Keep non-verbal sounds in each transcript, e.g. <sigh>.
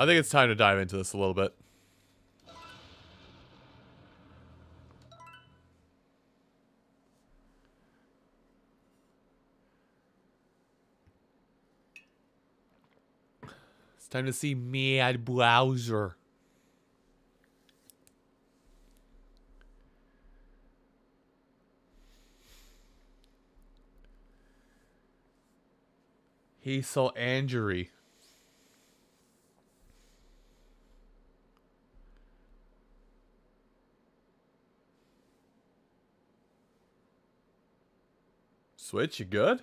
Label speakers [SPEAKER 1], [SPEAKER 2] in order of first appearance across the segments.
[SPEAKER 1] I think it's time to dive into this a little bit. It's time to see Mad Bowser. Hazel Angery. Switch, you good?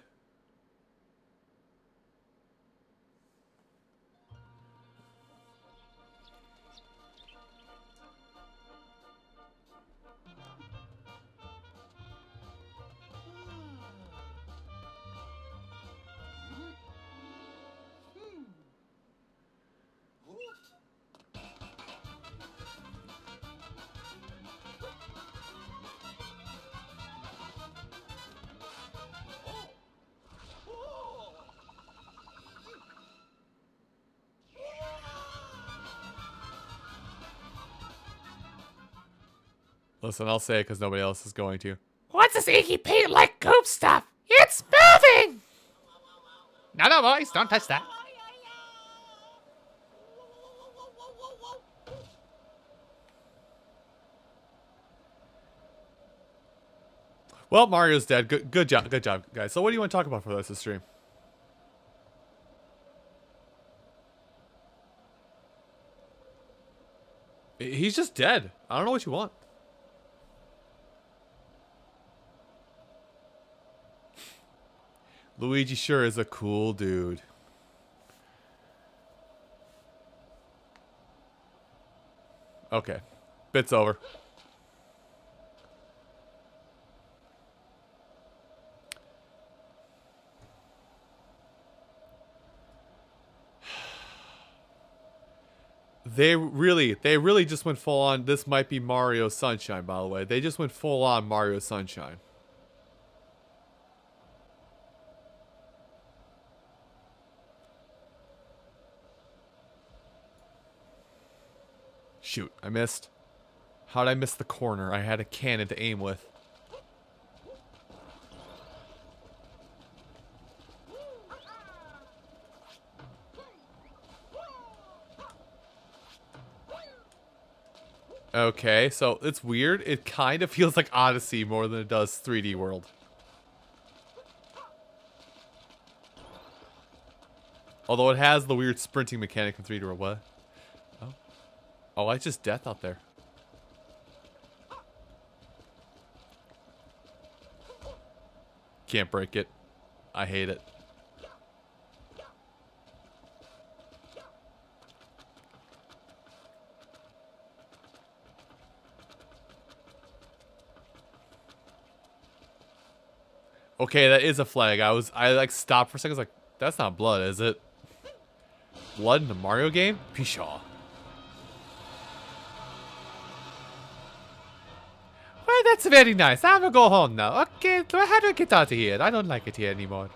[SPEAKER 1] Listen, I'll say it because nobody else is going to.
[SPEAKER 2] What's this inky paint like goop stuff? It's moving! No, no, boys, don't touch that.
[SPEAKER 1] Well, Mario's dead. Good, good job, good job, guys. So, what do you want to talk about for this rest stream? He's just dead. I don't know what you want. Luigi sure is a cool dude. Okay. Bit's over. <sighs> They really, they really just went full on. This might be Mario Sunshine, by the way. They just went full on Mario Sunshine. Shoot, I missed. How'd I miss the corner? I had a cannon to aim with. Okay, so it's weird. It kind of feels like Odyssey more than it does 3D World. Although it has the weird sprinting mechanic from 3D World. What? Oh. It's just death out there. Can't break it. I hate it. Okay, that is a flag. I was I like stopped for a second. I was like, that's not blood, is it? Blood in the Mario game? Pshaw.
[SPEAKER 2] That's very nice. I'm gonna go home now. Okay, how do I get out of here? I don't like it here anymore.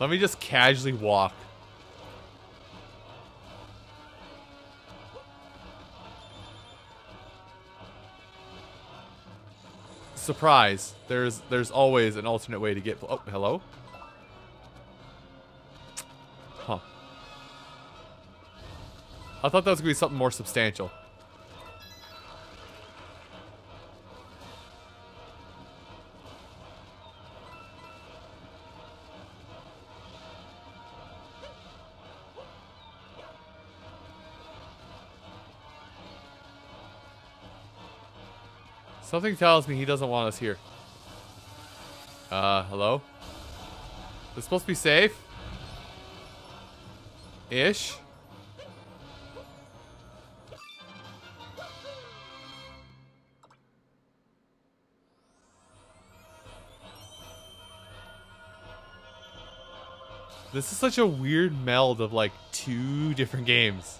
[SPEAKER 1] Let me just casually walk. Surprise. There's there's always an alternate way to get... Oh, hello? Huh. I thought that was going to be something more substantial. Something tells me he doesn't want us here. Uh, hello? It's supposed to be safe? Ish? This is such a weird meld of like two different games.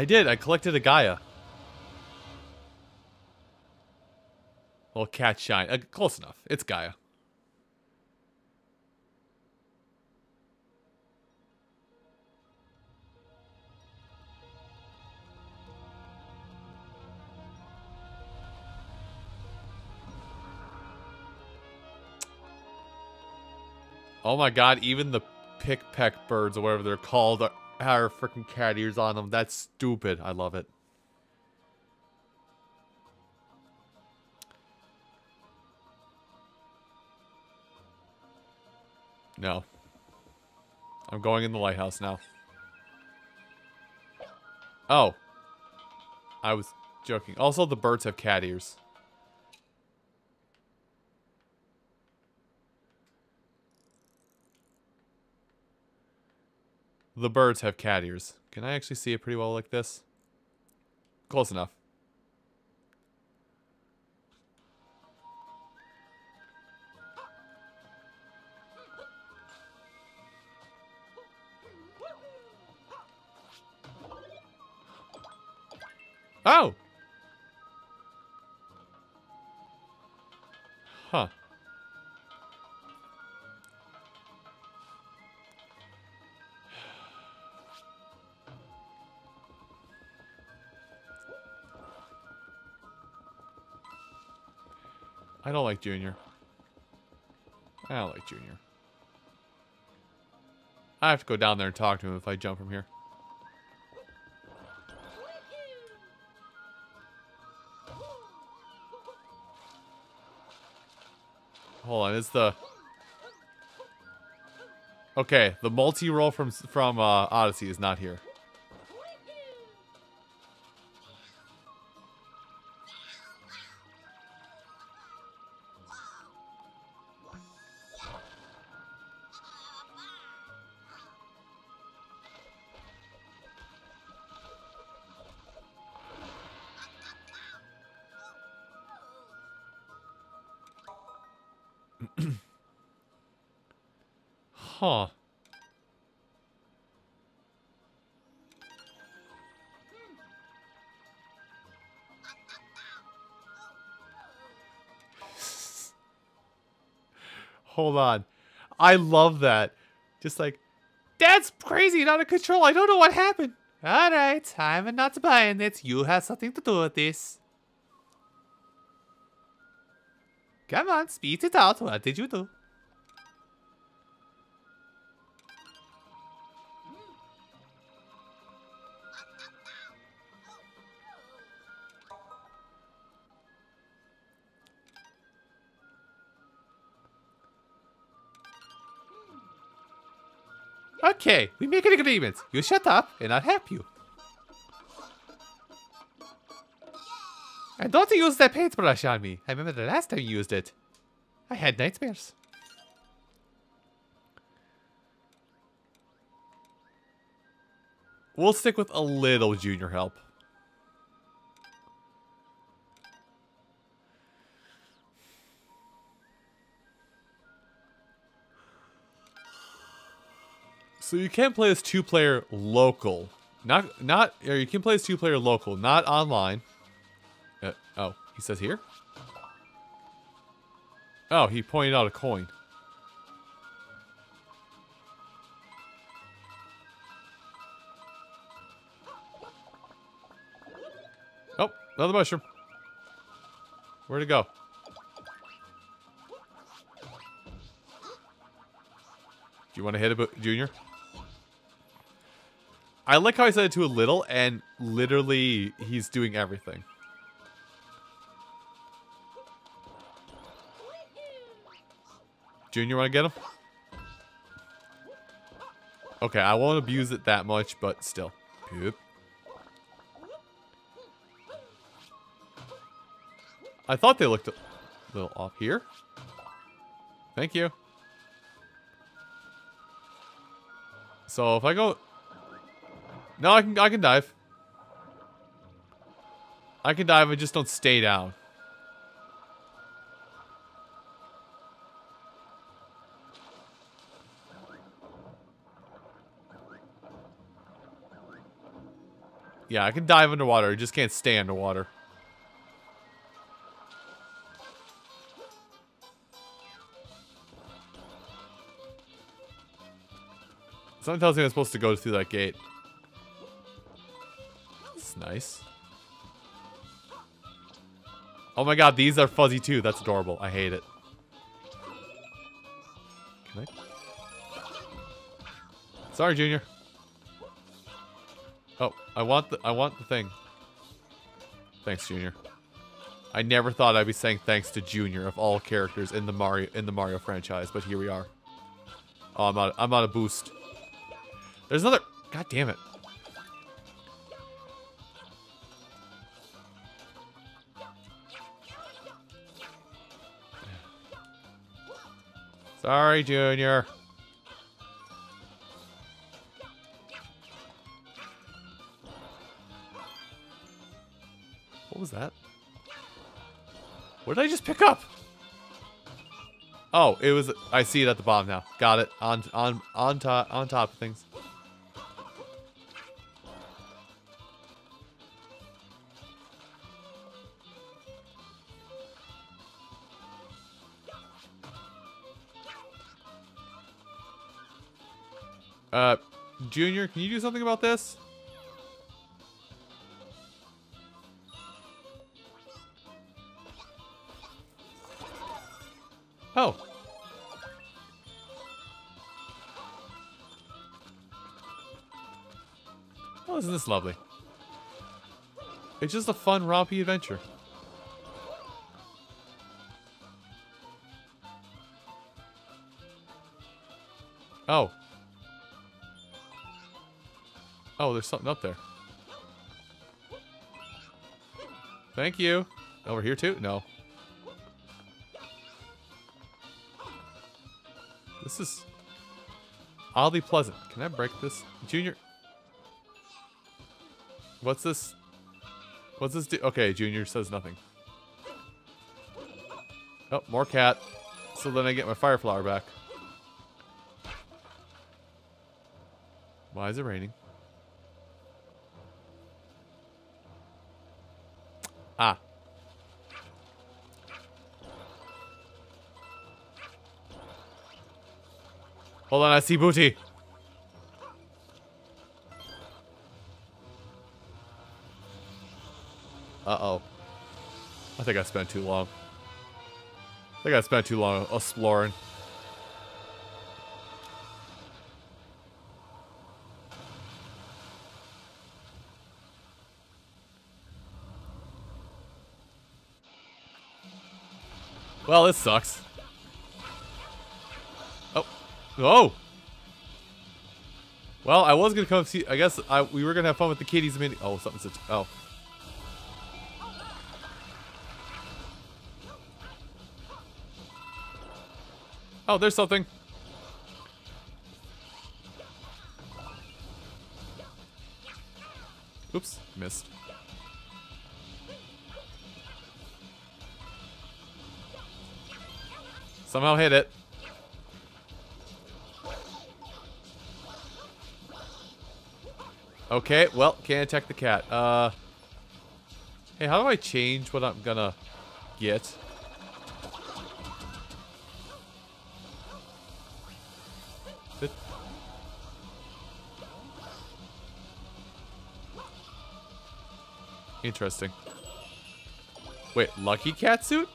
[SPEAKER 1] I did. I collected a Gaia. Well, cat shine. Uh, close enough. It's Gaia. Oh my god, even the pickpeck birds or whatever they're called are, are freaking cat ears on them. That's stupid. I love it. No. I'm going in the lighthouse now. Oh. I was joking. Also, the birds have cat ears. The birds have cat ears. Can I actually see it pretty well like this? Close enough. Oh! I don't like Junior. I don't like Junior. I have to go down there and talk to him if I jump from here. Hold on, it's the... Okay, the multi-roll from from uh, Odyssey is not here. I love that. Just like, Dad's crazy and out of control. I don't know what happened.
[SPEAKER 2] Alright, I'm not buying it. You have something to do with this. Come on, speed it out. What did you do? Okay, we make an agreement. You shut up, and I'll help you. And don't use that paintbrush on me. I remember the last time you used it. I had nightmares.
[SPEAKER 1] We'll stick with a little junior help. So you can play as two-player local. Not, not, or you can play as two-player local, not online. Uh, oh, he says here? Oh, he pointed out a coin. Oh, another mushroom. Where'd it go? Do you want to hit it, Junior? I like how I said it to a little, and literally, he's doing everything. Junior, want to get him? Okay, I won't abuse it that much, but still. I thought they looked a little off here. Thank you. So if I go... No, I can I can dive. I can dive, I just don't stay down. Yeah, I can dive underwater. I just can't stay underwater. Something tells me I'm supposed to go through that gate. Nice. Oh my god, these are fuzzy too. That's adorable. I hate it. Can I? Sorry, Junior. Oh, I want the I want the thing. Thanks, Junior. I never thought I'd be saying thanks to Junior of all characters in the Mario in the Mario franchise, but here we are. Oh, I'm out. I'm out of boost. There's another. God damn it. Sorry, Junior. What was that? What did I just pick up? Oh, it was. I see it at the bottom now. Got it. On on on top on top of things. Junior, can you do something about this? Oh. Oh, isn't this lovely? It's just a fun, rompy adventure. Oh, there's something up there. Thank you. Over here too? No. This is oddly pleasant. Can I break this? Junior. What's this? What's this do? Okay, Junior says nothing. Oh, more cat. So then I get my fire flower back. Why is it raining? Hold on, I see booty. Uh-oh. I think I spent too long. I think I spent too long exploring. Well, this sucks. Oh. Well, I was gonna come see. I guess I, we were gonna have fun with the kitties. Mini oh, something's. Oh. Oh, there's something. Oops, missed. Somehow hit it. Okay, well, can't attack the cat. Uh, hey, how do I change what I'm gonna get? Interesting. Wait, lucky cat suit?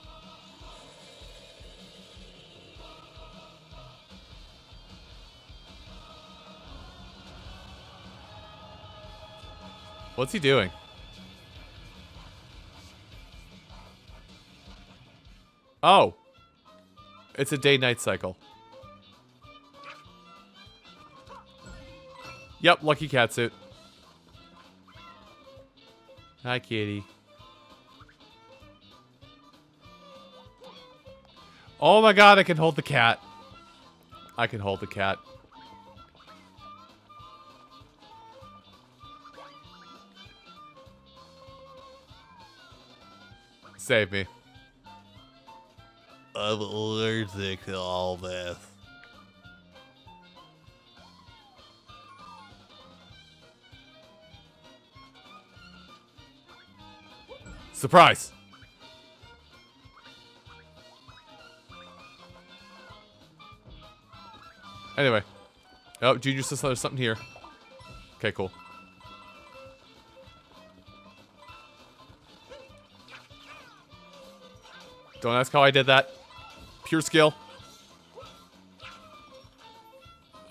[SPEAKER 1] What's he doing? Oh. It's a day-night cycle. Yep, lucky cat suit. Hi, kitty. Oh my god, I can hold the cat. I can hold the cat. Save me.
[SPEAKER 3] I'm allergic to all this.
[SPEAKER 1] Surprise! Anyway. Oh, Junior says there's something here. Okay, cool. Don't ask how I did that. Pure skill.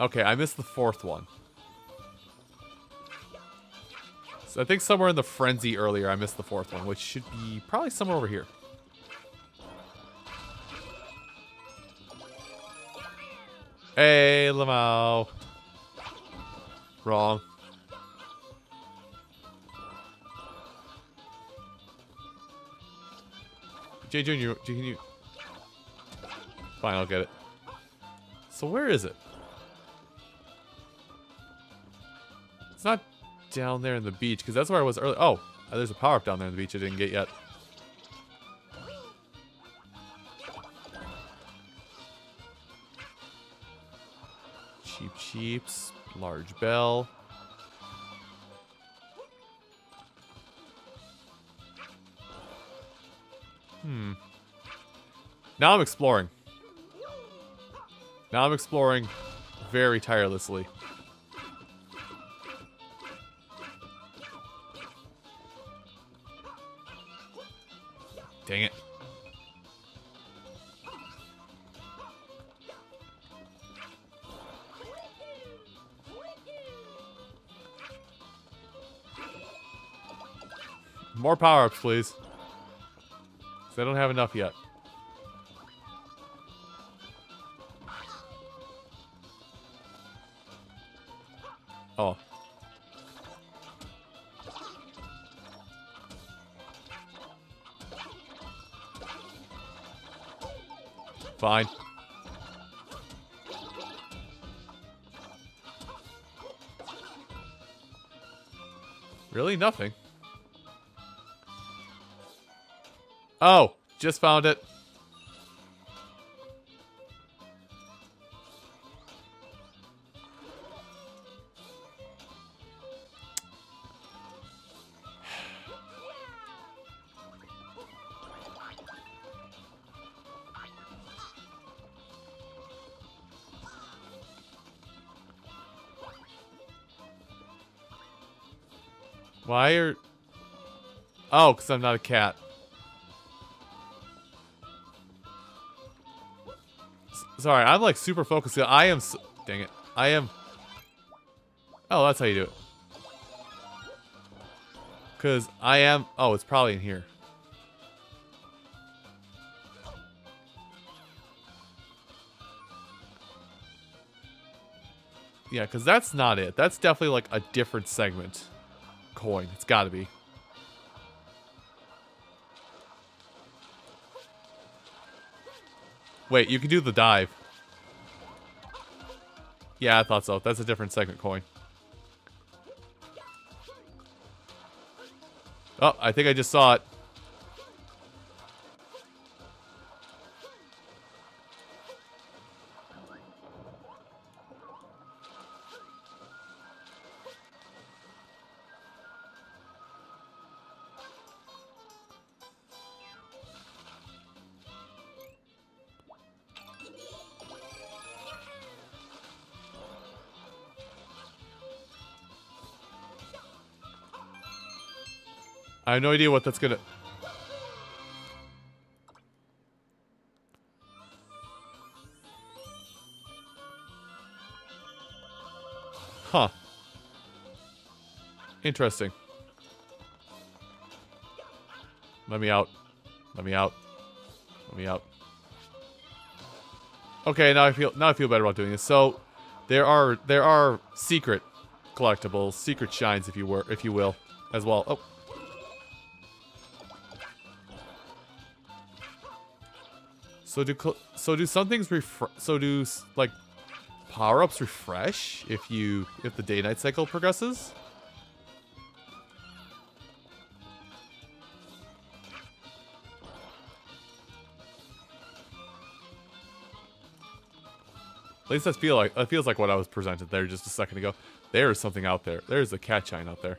[SPEAKER 1] Okay, I missed the fourth one. So I think somewhere in the frenzy earlier, I missed the fourth one, which should be probably somewhere over here. Hey, Lamau. Wrong. J Junior, can you? Fine, I'll get it. So where is it? It's not down there in the beach because that's where I was earlier. Oh, there's a power up down there in the beach I didn't get yet. Cheep Cheeps, large bell. Now I'm exploring. Now I'm exploring very tirelessly. Dang it. More power-ups, please. 'Cause I don't have enough yet. Oh. Fine. Really? Nothing. Oh, just found it. Oh, because I'm not a cat. S- Sorry, I'm like super focused. I am... s Dang it. I am... Oh, that's how you do it. Because I am... Oh, it's probably in here. Yeah, because that's not it. That's definitely like a different segment coin. It's got to be. Wait, you can do the dive. Yeah, I thought so. That's a different second coin. Oh, I think I just saw it. I have no idea what that's gonna... Huh. Interesting. Let me out. Let me out. Let me out. Okay, now I feel now I feel better about doing this. So, there are there are secret collectibles, secret shines, if you were if you will, as well. Oh. So do so do some things refresh? So do like power ups refresh if you if the day night cycle progresses? At least that feel like that feels like what I was presented there just a second ago. There is something out there. There is a cat shine out there.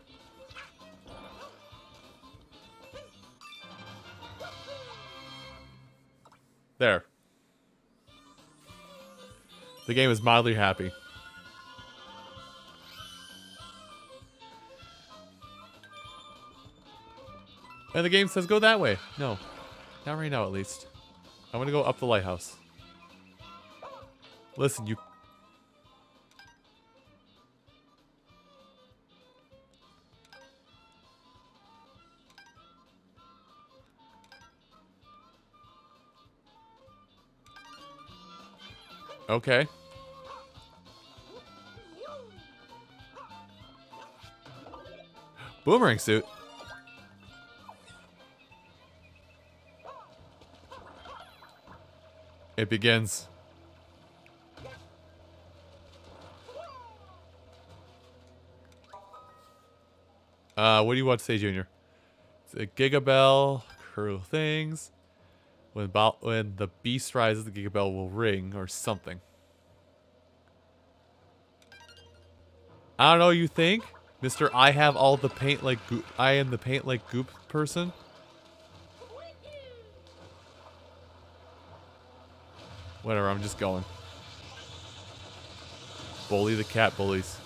[SPEAKER 1] The game is mildly happy. And the game says go that way. No. Not right now, at least. I want to go up the lighthouse. Listen, you... Okay. Boomerang suit. It begins. Uh, what do you want to say, Junior? It's a Gigabell, cruel things. When, when the beast rises, the Gigabell will ring or something. I don't know. You think, Mister? I have all the paint like goop. I am the paint like goop person. Whatever. I'm just going. Bully the cat bullies.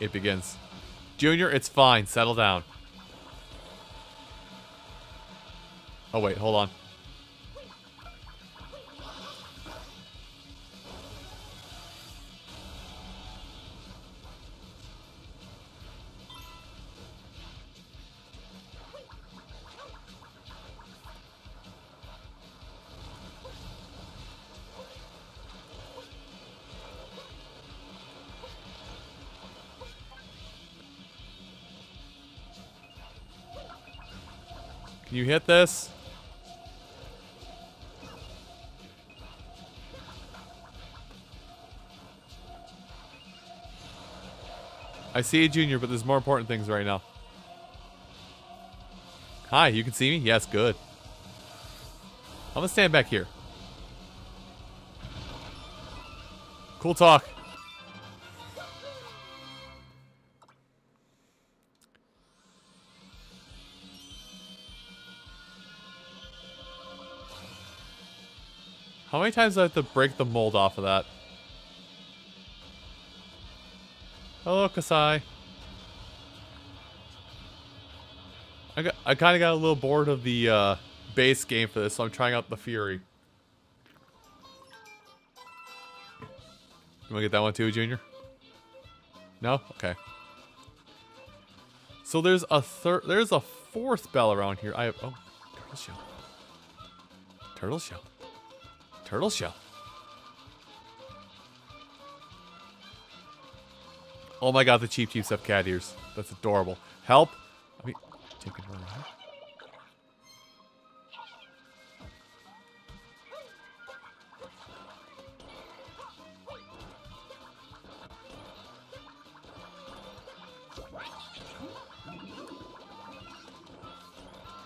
[SPEAKER 1] It begins. Junior, it's fine. Settle down. Oh, wait. Hold on. Can you hit this? I see you, Junior, but there's more important things right now. Hi, you can see me? Yes, good. I'm gonna stand back here. Cool talk. How many times do I have to break the mold off of that? Hello, Kasai. I I kind of got a little bored of the uh, base game for this, so I'm trying out the Fury. You want to get that one too, Junior? No? Okay. So there's a third, there's a fourth bell around here. I have, oh, turtle shell. Turtle shell. Turtle shell. Oh my god, the Cheep Cheeps have cat ears. That's adorable. Help! I mean.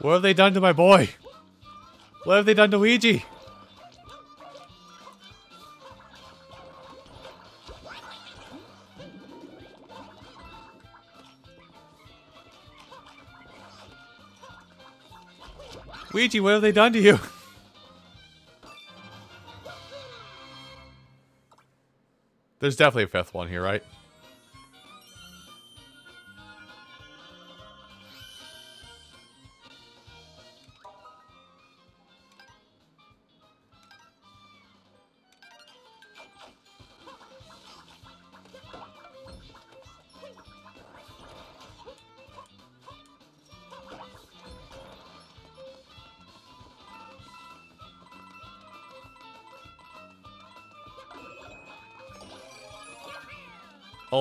[SPEAKER 1] What have they done to my boy? What have they done to Ouija? Ouija, what have they done to you? There's definitely a fifth one here, right?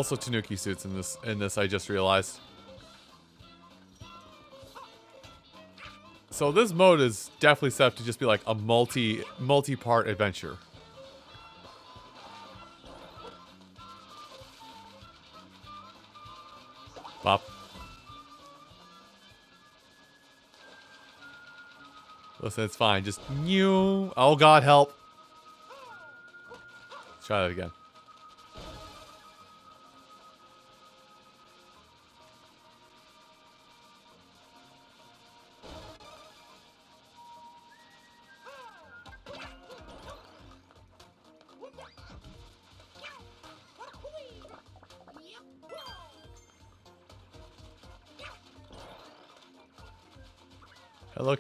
[SPEAKER 1] Also Tanuki suits in this in this I just realized. So this mode is definitely set up to just be like a multi multi-part adventure. Bop. Listen, it's fine. Just new. Oh God, help! Let's try that again.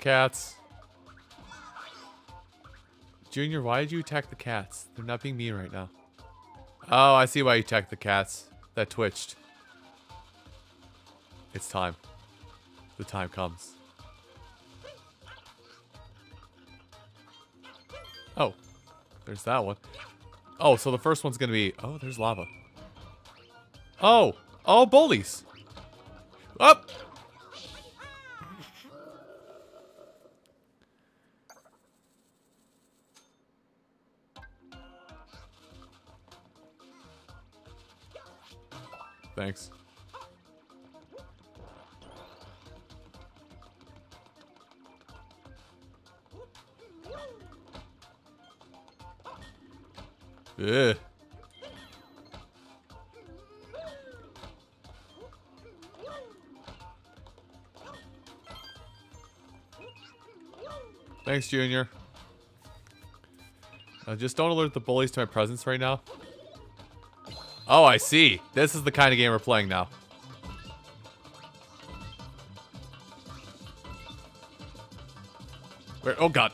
[SPEAKER 1] Cats. Junior, why did you attack the cats? They're not being mean right now. Oh, I see why you attacked the cats. That twitched. It's time. The time comes. Oh, there's that one. Oh, so the first one's gonna be. Oh, there's lava. Oh, oh, bullies. Thanks, Junior. Uh, just don't alert the bullies to my presence right now. Oh, I see. This is the kind of game we're playing now. Where? Oh, God.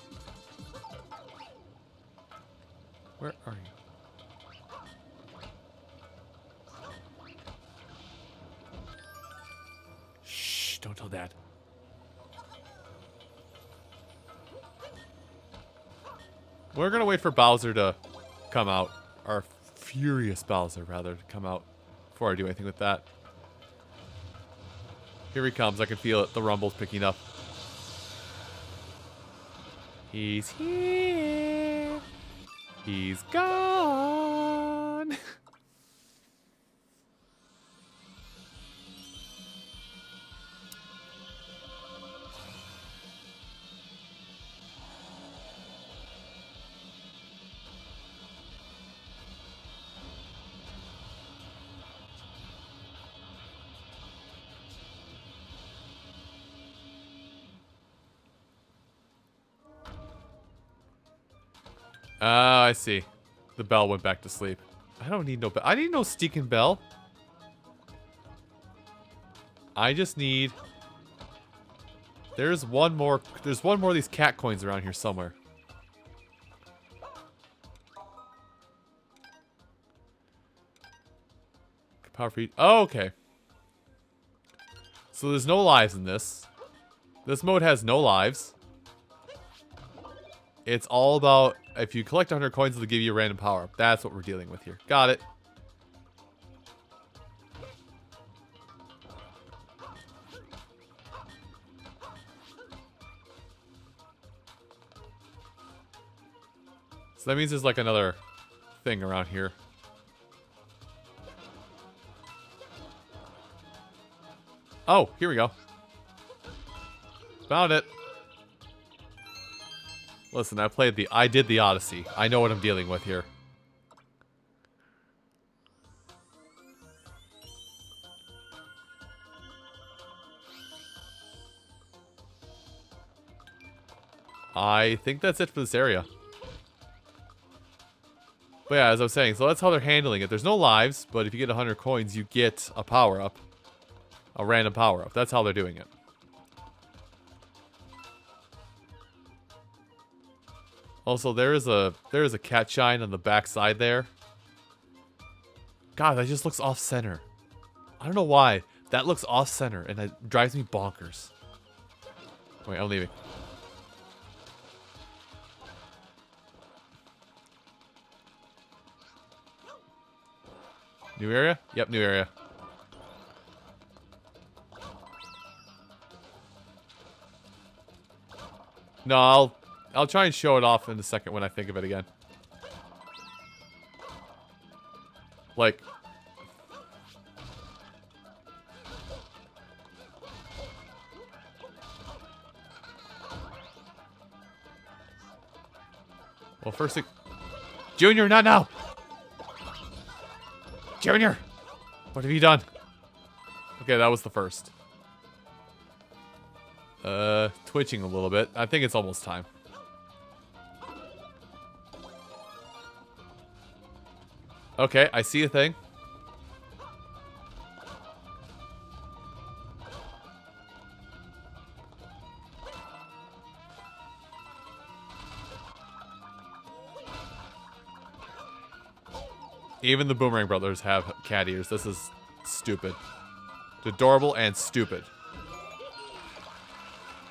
[SPEAKER 1] For Bowser to come out. Or Furious Bowser, rather, to come out before I do anything with that. Here he comes. I can feel it. The rumble's picking up. He's here. He's gone. Ah, I see. The bell went back to sleep. I don't need no bell. I need no stinking bell. I just need... There's one more... There's one more of these cat coins around here somewhere. Power feed. Oh, okay. So there's no lives in this. This mode has no lives. It's all about if you collect 100 coins, it'll give you a random power. That's what we're dealing with here. Got it. So that means there's like another thing around here. Oh, here we go. Found it. Listen, I played the... I did the Odyssey. I know what I'm dealing with here. I think that's it for this area. But yeah, as I was saying, so that's how they're handling it. There's no lives, but if you get 100 coins, you get a power-up. A random power-up. That's how they're doing it. Also, there is a there is a cat shine on the back side there. God, that just looks off center. I don't know why. That looks off center and it drives me bonkers. Wait, I'm leaving. New area? Yep, new area. No, I'll I'll try and show it off in a second when I think of it again. Like... Well, first thing... Junior, not now! Junior! What have you done? Okay, that was the first. Uh, twitching a little bit. I think it's almost time. Okay, I see a thing. Even the Boomerang Brothers have cat ears. This is stupid. It's adorable and stupid.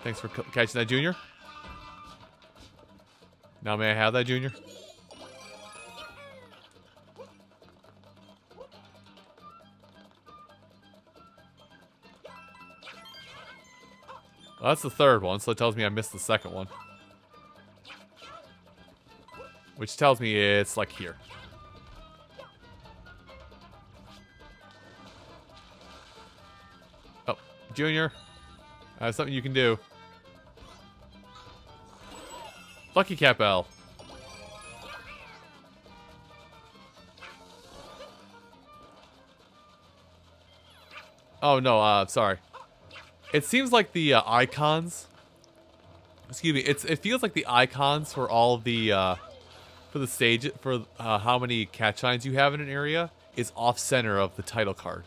[SPEAKER 1] Thanks for catching that, Junior. Now may I have that, Junior? Well, that's the third one, so it tells me I missed the second one. Which tells me it's like here. Oh, Junior. I have something you can do. Lucky Cat Bell. Oh, no, uh, sorry. It seems like the uh, icons... Excuse me, it's it feels like the icons for all the, uh, for the stage, for uh, how many cat shines you have in an area, is off-center of the title card.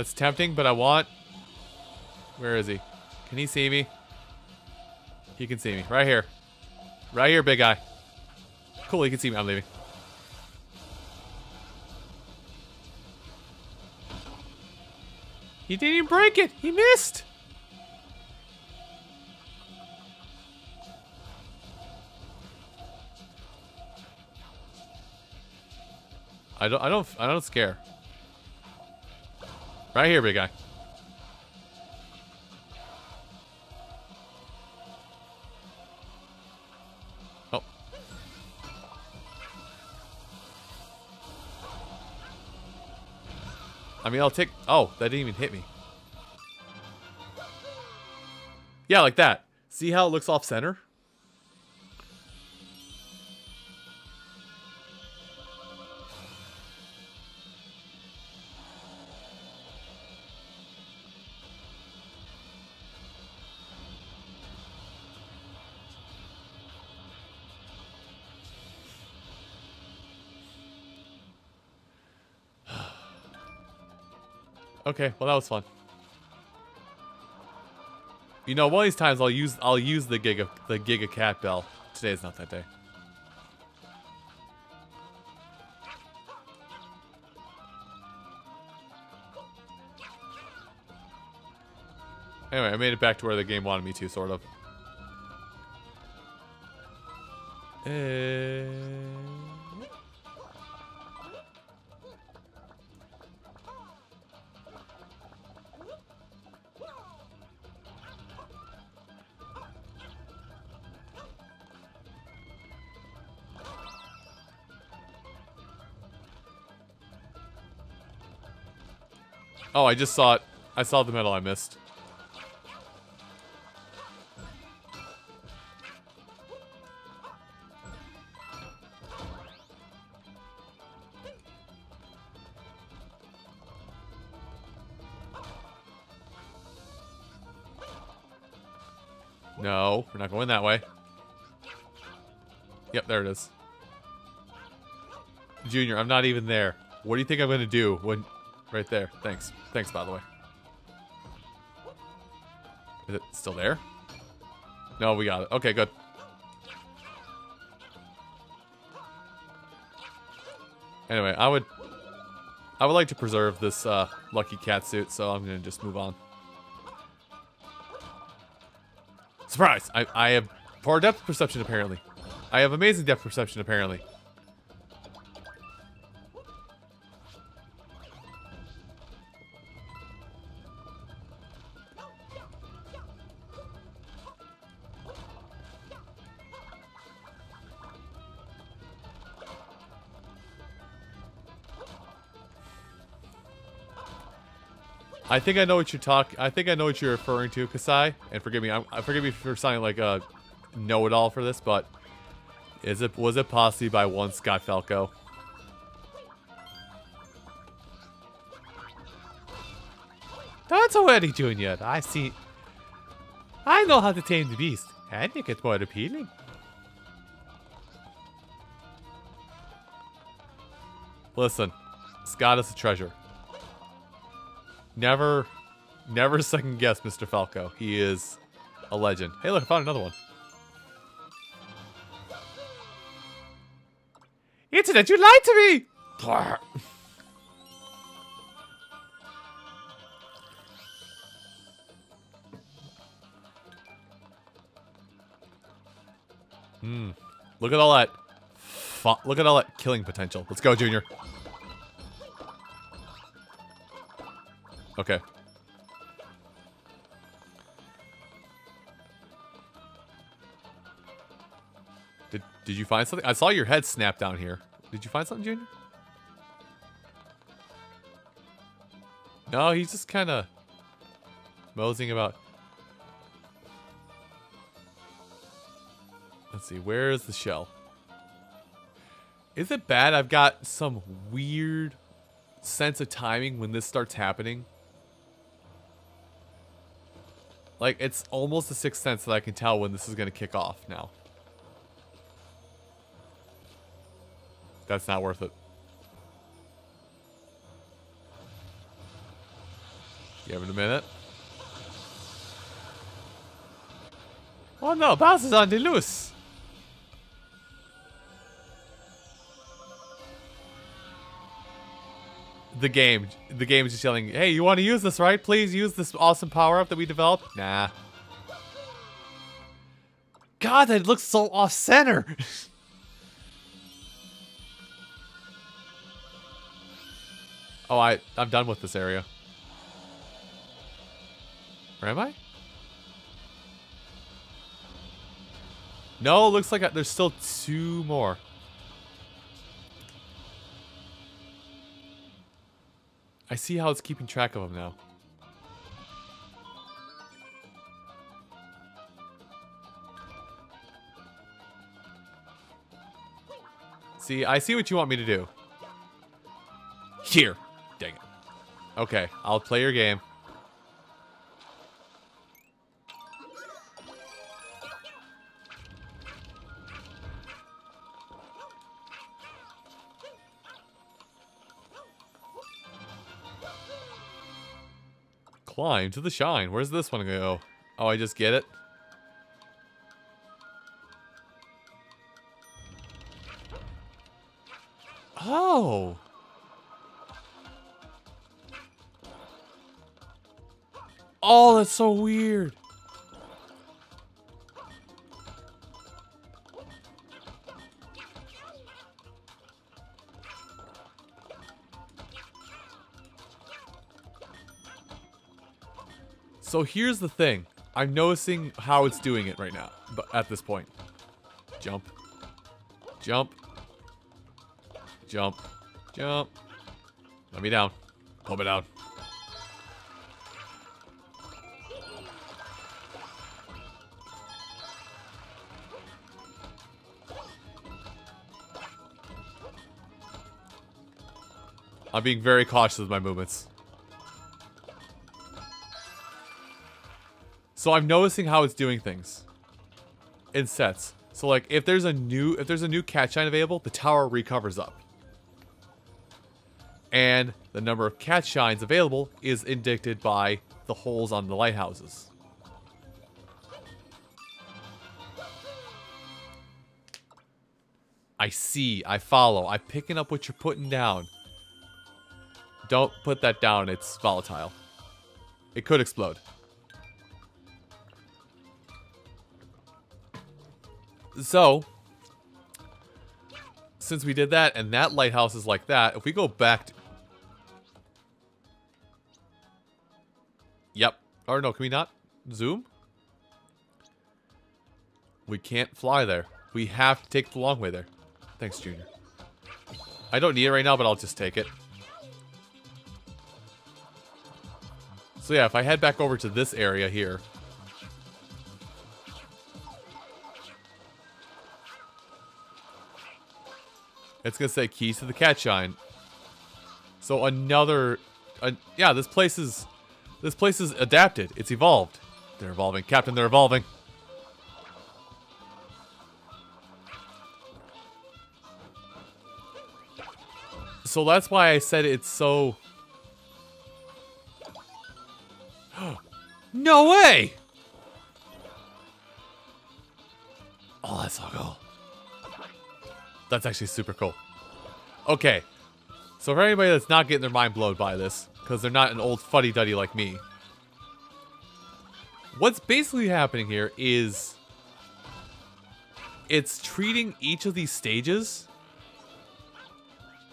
[SPEAKER 1] That's tempting, but I want... Where is he? Can he see me? He can see me. Right here. Right here, big guy. Cool, he can see me. I'm leaving. He didn't even break it. He missed. I don't I don't I don't scare. Right here, big guy. Oh. I mean, I'll take... Oh, that didn't even hit me. Yeah, like that. See how it looks off-center? Okay, well that was fun. You know, one of these times I'll use I'll use the Giga the Giga Cat Bell. Today's not that day. Anyway, I made it back to where the game wanted me to, sort of. Eh. Oh, I just saw it. I saw the medal I missed. No, we're not going that way. Yep, there it is. Junior, I'm not even there. What do you think I'm going to do when... Right there. Thanks. Thanks, by the way. Is it still there? No, we got it. Okay, good. Anyway, I would... I would like to preserve this uh, lucky cat suit, so I'm going to just move on. Surprise! I, I have poor depth perception, apparently. I have amazing depth perception, apparently. I think I know what you're talking. I think I know what you're referring to, Kasai. And forgive me. I'm, uh, forgive me for sounding like a know-it-all for this, but is it was it possibly by one Scott Falco?
[SPEAKER 2] That's already Junior. I see. I know how to tame the beast.
[SPEAKER 1] And it gets more appealing. Listen, Scott is a treasure. Never, never <laughs> second guess Mr. Falco. He is a legend. Hey, look, I found another one.
[SPEAKER 2] Internet, you lied to me! <laughs> Hmm.
[SPEAKER 1] Look at all that. Look at all that killing potential. Let's go, Junior. Okay. Did Did you find something? I saw your head snap down here. Did you find something, Junior? No, he's just kind of moseying about. Let's see, where is the shell? Is it bad I've got some weird sense of timing when this starts happening? Like, it's almost a sixth sense that I can tell when this is going to kick off now. That's not worth it. Give it a minute. Oh no, Bowser's on the loose. The game, the game is just yelling, "Hey, you want to use this, right? Please use this awesome power up that we developed." Nah. God, that looks so off center. <laughs> oh, I I'm done with this area. Or am I? No, looks like I, there's still two more. I see how it's keeping track of them now. See, I see what you want me to do. Here. Dang it. Okay, I'll play your game. Climb to the shine. Where's this one go? Oh, I just get it? Oh. Oh, that's so weird. So here's the thing. I'm noticing how it's doing it right now, but at this point. Jump. Jump. Jump. Jump. Let me down. Pull me down. I'm being very cautious with my movements. So I'm noticing how it's doing things in sets. So like if there's a new if there's a new cat shine available, the tower recovers up. And the number of cat shines available is indicted by the holes on the lighthouses. I see, I follow, I'm picking up what you're putting down. Don't put that down, it's volatile. It could explode. So, since we did that, and that lighthouse is like that, if we go back to... Yep. Or no, can we not zoom? We can't fly there. We have to take the long way there. Thanks, Junior. I don't need it right now, but I'll just take it. So yeah, if I head back over to this area here, It's going to say keys to the cat shine. So another... Uh, yeah, this place is... This place is adapted. It's evolved. They're evolving. Captain, they're evolving. So that's why I said it's so... <gasps> no way! Oh, that's so cool. That's actually super cool. Okay. So for anybody that's not getting their mind blown by this, because they're not an old fuddy-duddy like me, what's basically happening here is it's treating each of these stages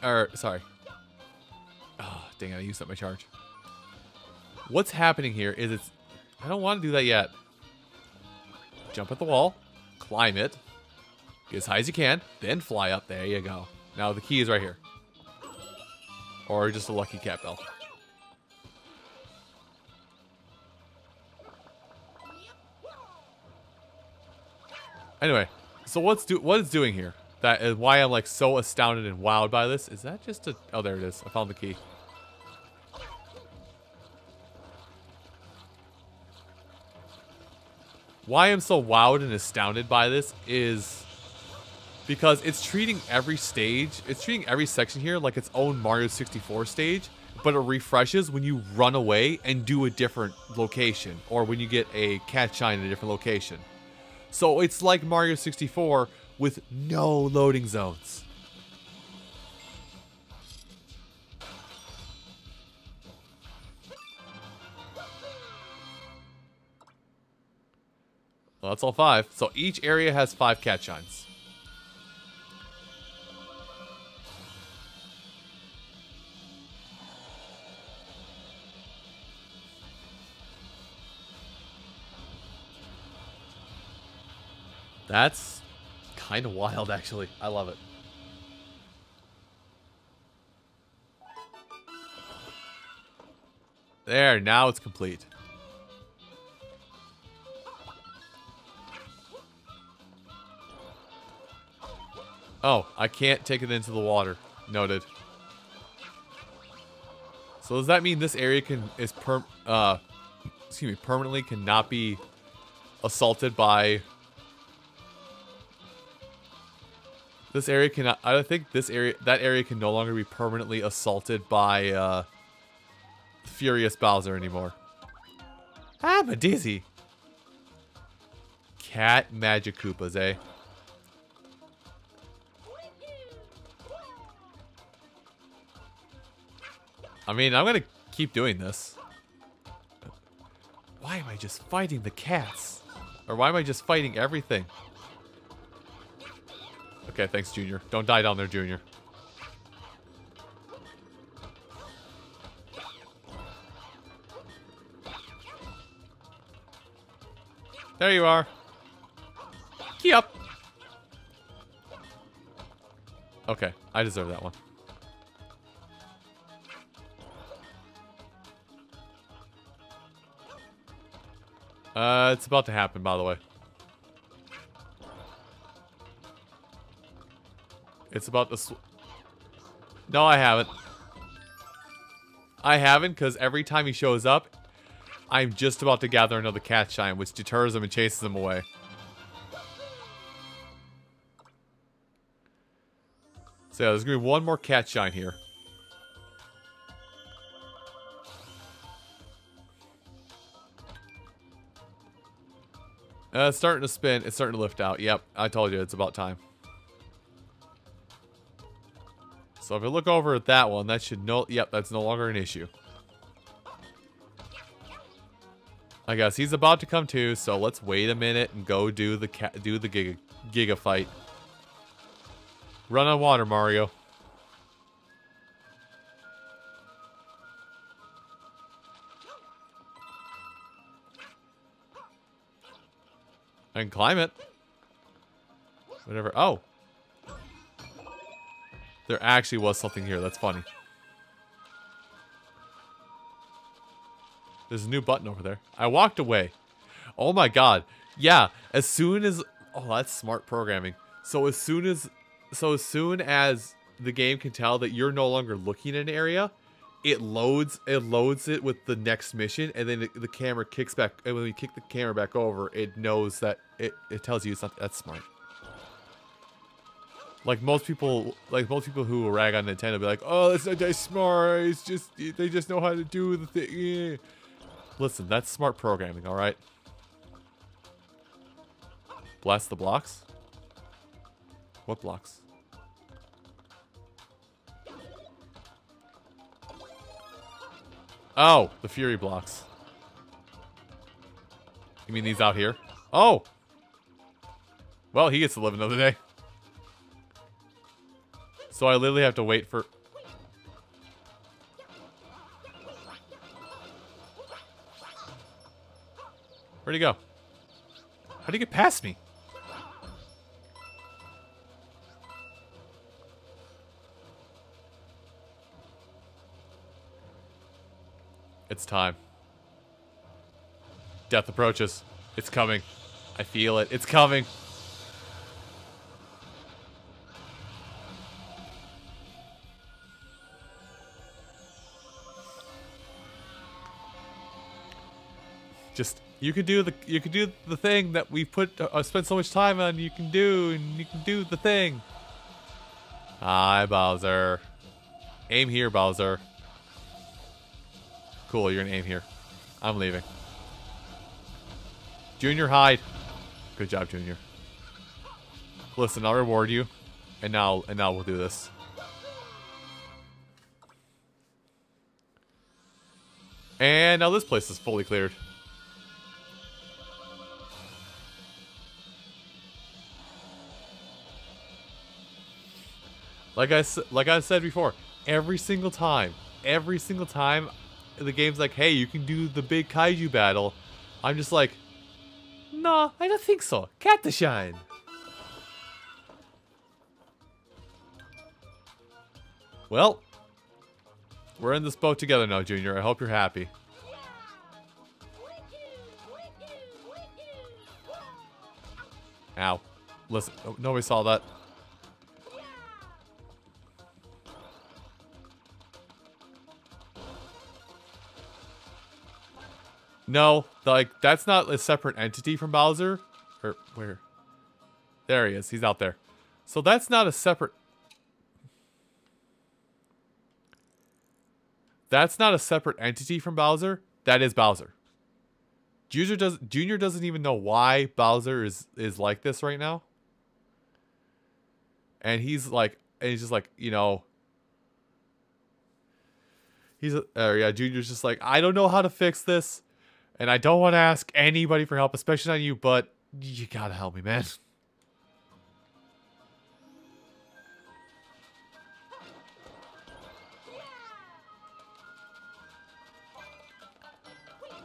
[SPEAKER 1] or sorry oh dang i used up my charge what's happening here is it's i don't want to do that yet jump at the wall climb it get as high as you can then fly up there you go now the key is right here or just a lucky cat bell Anyway, so what's do what it's doing here? That is why I'm like so astounded and wowed by this. Is that just a oh there it is. I found the key. Why I'm so wowed and astounded by this is because it's treating every stage, it's treating every section here like its own Mario 64 stage, but it refreshes when you run away and do a different location, or when you get a cat shine in a different location. So it's like Mario 64 with no loading zones. Well, that's all five. So each area has five cat shines. That's kind of wild, actually. I love it. There, now it's complete. Oh, I can't take it into the water. Noted. So does that mean this area can is per uh excuse me permanently cannot be assaulted by This area cannot. I think this area, that area, can no longer be permanently assaulted by uh, Furious Bowser anymore. Ah, but dizzy. Cat Magic Koopas, eh? I mean, I'm gonna keep doing this. Why am I just fighting the cats? Or why am I just fighting everything? Okay, thanks, Junior. Don't die down there, Junior. There you are. Key up. Okay, I deserve that one. Uh, it's about to happen, by the way. It's about the... No, I haven't. I haven't, because every time he shows up, I'm just about to gather another cat shine, which deters him and chases him away. So yeah, there's going to be one more cat shine here. Uh, it's starting to spin. It's starting to lift out. Yep, I told you, it's about time. So if I look over at that one, that should no... Yep, that's no longer an issue. I guess he's about to come to, so let's wait a minute and go do the do the giga, giga fight. Run on water, Mario. I can climb it. Whatever. Oh, there actually was something here. That's funny. There's a new button over there. I walked away. Oh my god. Yeah, as soon as... Oh, that's smart programming. So as soon as... So as soon as the game can tell that you're no longer looking in an area, it loads it loads it with the next mission, and then the camera kicks back. And when you kick the camera back over, it knows that it, it tells you it's not... That's smart. Like most people, like most people who rag on Nintendo, be like, "Oh, it's not that smart. It's just they just know how to do the thing." Yeah. Listen, that's smart programming, all right. Blast the blocks. What blocks? Oh, the Fury blocks. You mean these out here? Oh! Well, he gets to live another day. So I literally have to wait for... Where'd he go? How'd he get past me? It's time. Death approaches. It's coming. I feel it. It's coming. Just you can do the you can do the thing that we put uh, spent so much time on. You can do and you can do the thing. Hi, Bowser. Aim here, Bowser. Cool, you're gonna aim here. I'm leaving. Junior, hide. Good job, Junior. Listen, I'll reward you, and now and now we'll do this. And now this place is fully cleared. Like I like I said before, every single time, every single time, the game's like, "Hey, you can do the big kaiju battle." I'm just like, "No, I don't think so. Cat to shine." Well, we're in this boat together now, Junior. I hope you're happy. Ow. Listen, oh, nobody saw that. No, like, that's not a separate entity from Bowser. Or, where? There he is. He's out there. So that's not a separate... That's not a separate entity from Bowser. That is Bowser. Junior does Junior doesn't even know why Bowser is is like this right now. And he's like and he's just like, you know, he's uh, yeah, Junior's just like, I don't know how to fix this. And I don't want to ask anybody for help, especially not you, but you gotta help me, man.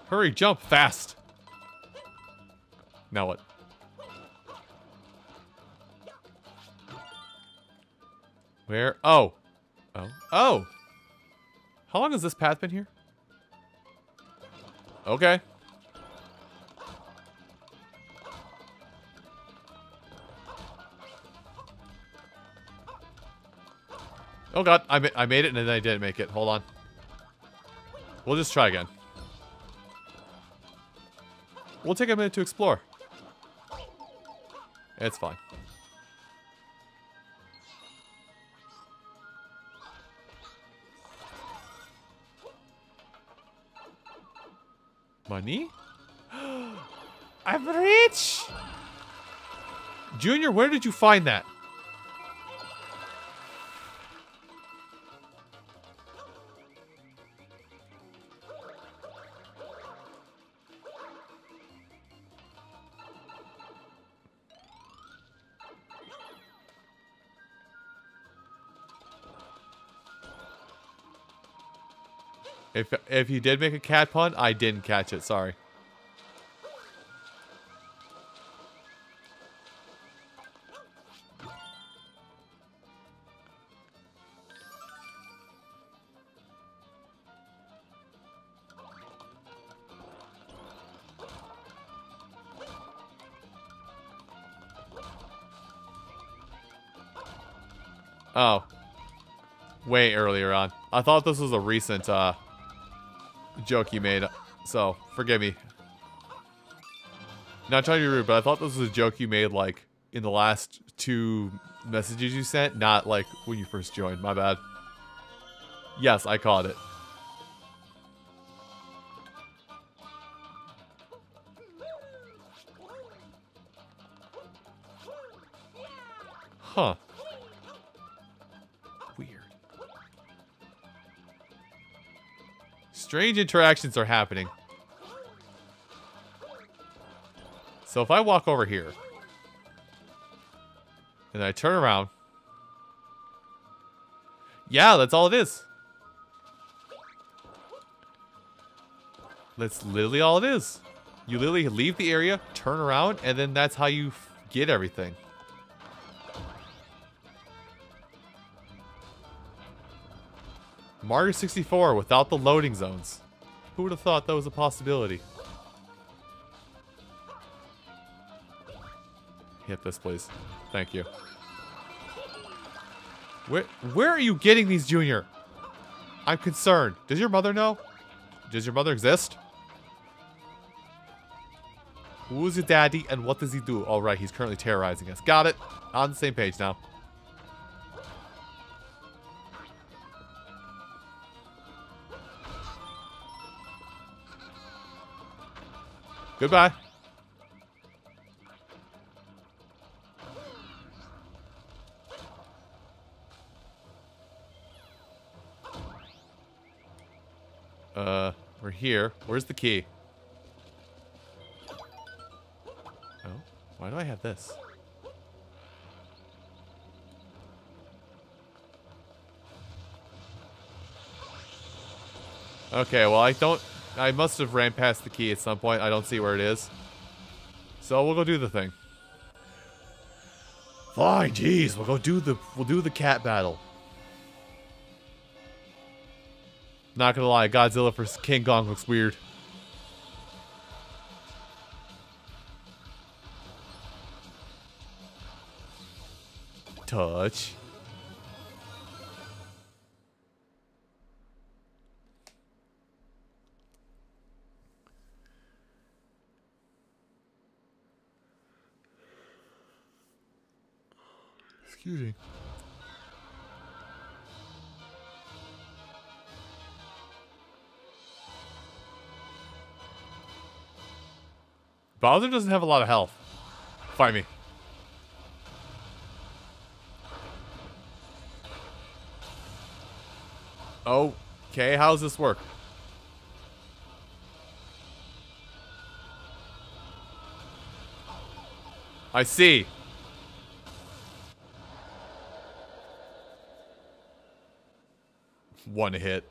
[SPEAKER 1] Hurry, jump fast. Now what? Where? Oh. Oh. Oh. How long has this path been here? Okay. Oh god, I, ma I made it and then I didn't make it. Hold on. We'll just try again. We'll take a minute to explore. It's fine. Money? <gasps>
[SPEAKER 2] I'm rich.
[SPEAKER 1] Junior, where did you find that? If if you did make a cat pun, I didn't catch it. Sorry. Oh. Way earlier on. I thought this was a recent, uh, joke you made, so forgive me. Not trying to be rude, but I thought this was a joke you made like in the last two messages you sent, not like when you first joined. My bad. Yes, I caught it. Strange interactions are happening. So if I walk over here, and I turn around, yeah, that's all it is. That's literally all it is. You literally leave the area, turn around, and then that's how you get everything. Mario 64 without the loading zones. Who would have thought that was a possibility? Hit this, please. Thank you. Where, where are you getting these, Junior? I'm concerned. Does your mother know? Does your mother exist? Who is your daddy and what does he do? All right, he's currently terrorizing us. Got it. On the same page now. Goodbye. Uh, we're here. Where's the key? Oh, why do I have this? Okay, well, I don't... I must have ran past the key at some point. I don't see where it is. So we'll go do the thing. Fine, jeez, we'll go do the... We'll do the cat battle. Not gonna lie, Godzilla vs. King Kong looks weird. Touch. Bowser doesn't have a lot of health. Find me. Okay, how's this work? I see. One hit.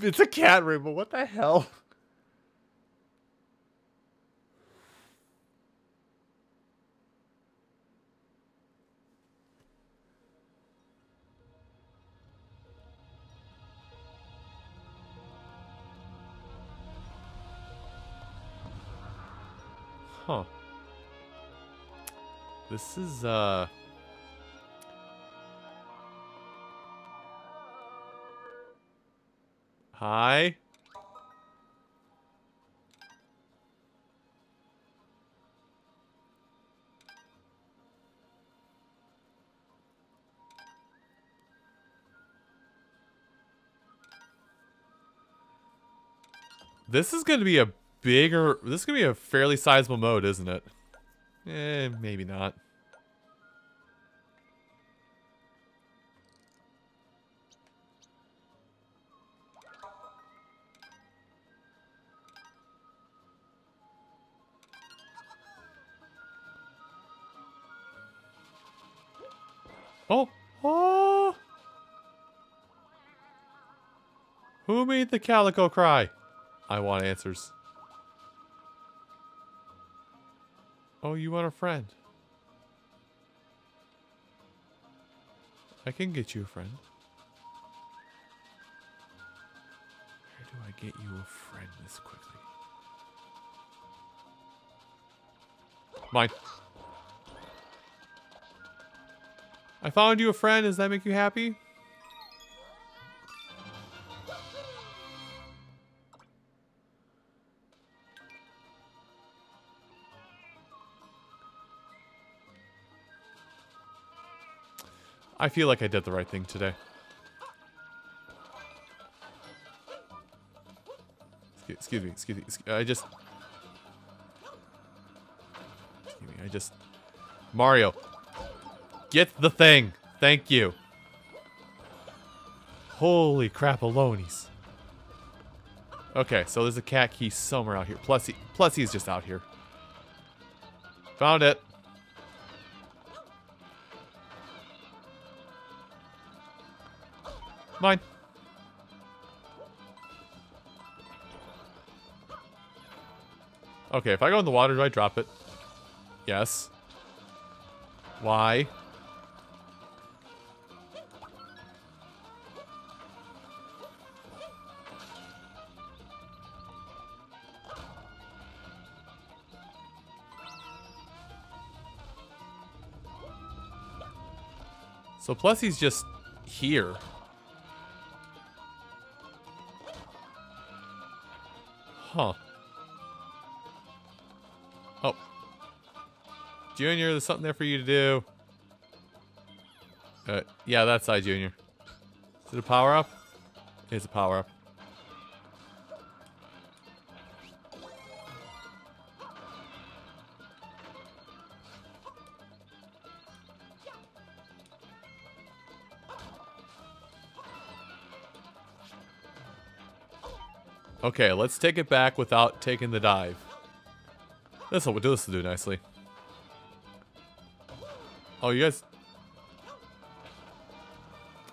[SPEAKER 1] It's a cat room, but what the hell? This is, uh... Hi. This is going to be a bigger... This is going to be a fairly sizable mode, isn't it? Eh, maybe not. Oh! Oh! Who made the calico cry? I want answers. Oh, you want a friend? I can get you a friend. Where do I get you a friend this quickly? Mine. I found you a friend. Does that make you happy? I feel like I did the right thing today. Excuse me, excuse me. Excuse, I just... Excuse me, I just... Mario. Get the thing. Thank you. Holy crap-a-lonies. Okay, so there's a cat key somewhere out here. Plus, he, plus he's just out here. Found it. Mine. Okay, if I go in the water, do I drop it? Yes. Why? So plus he's just here. Huh. Oh. Junior, there's something there for you to do. Uh, yeah, that's side, Junior. Is it a power-up? It's a power-up. Okay, let's take it back without taking the dive. This will do this will do nicely. Oh, you guys.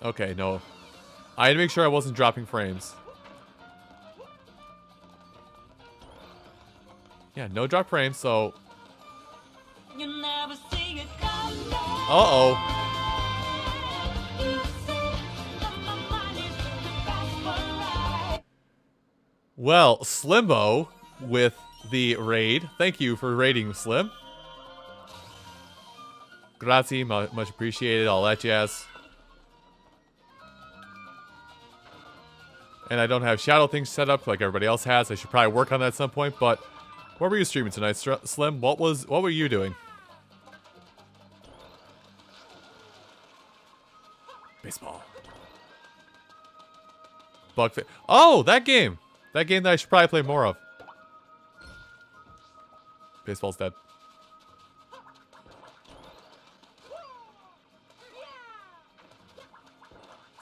[SPEAKER 1] Okay, no. I had to make sure I wasn't dropping frames. Yeah, no drop frames, so. Uh oh. Well, Slimbo with the raid. Thank you for raiding, Slim. Grazie, much appreciated, all that jazz. And I don't have shadow things set up like everybody else has. I should probably work on that at some point, but what were you streaming tonight, Slim? What was what were you doing? Baseball. Bug Oh, that game! That game that I should probably play more of. Baseball's dead.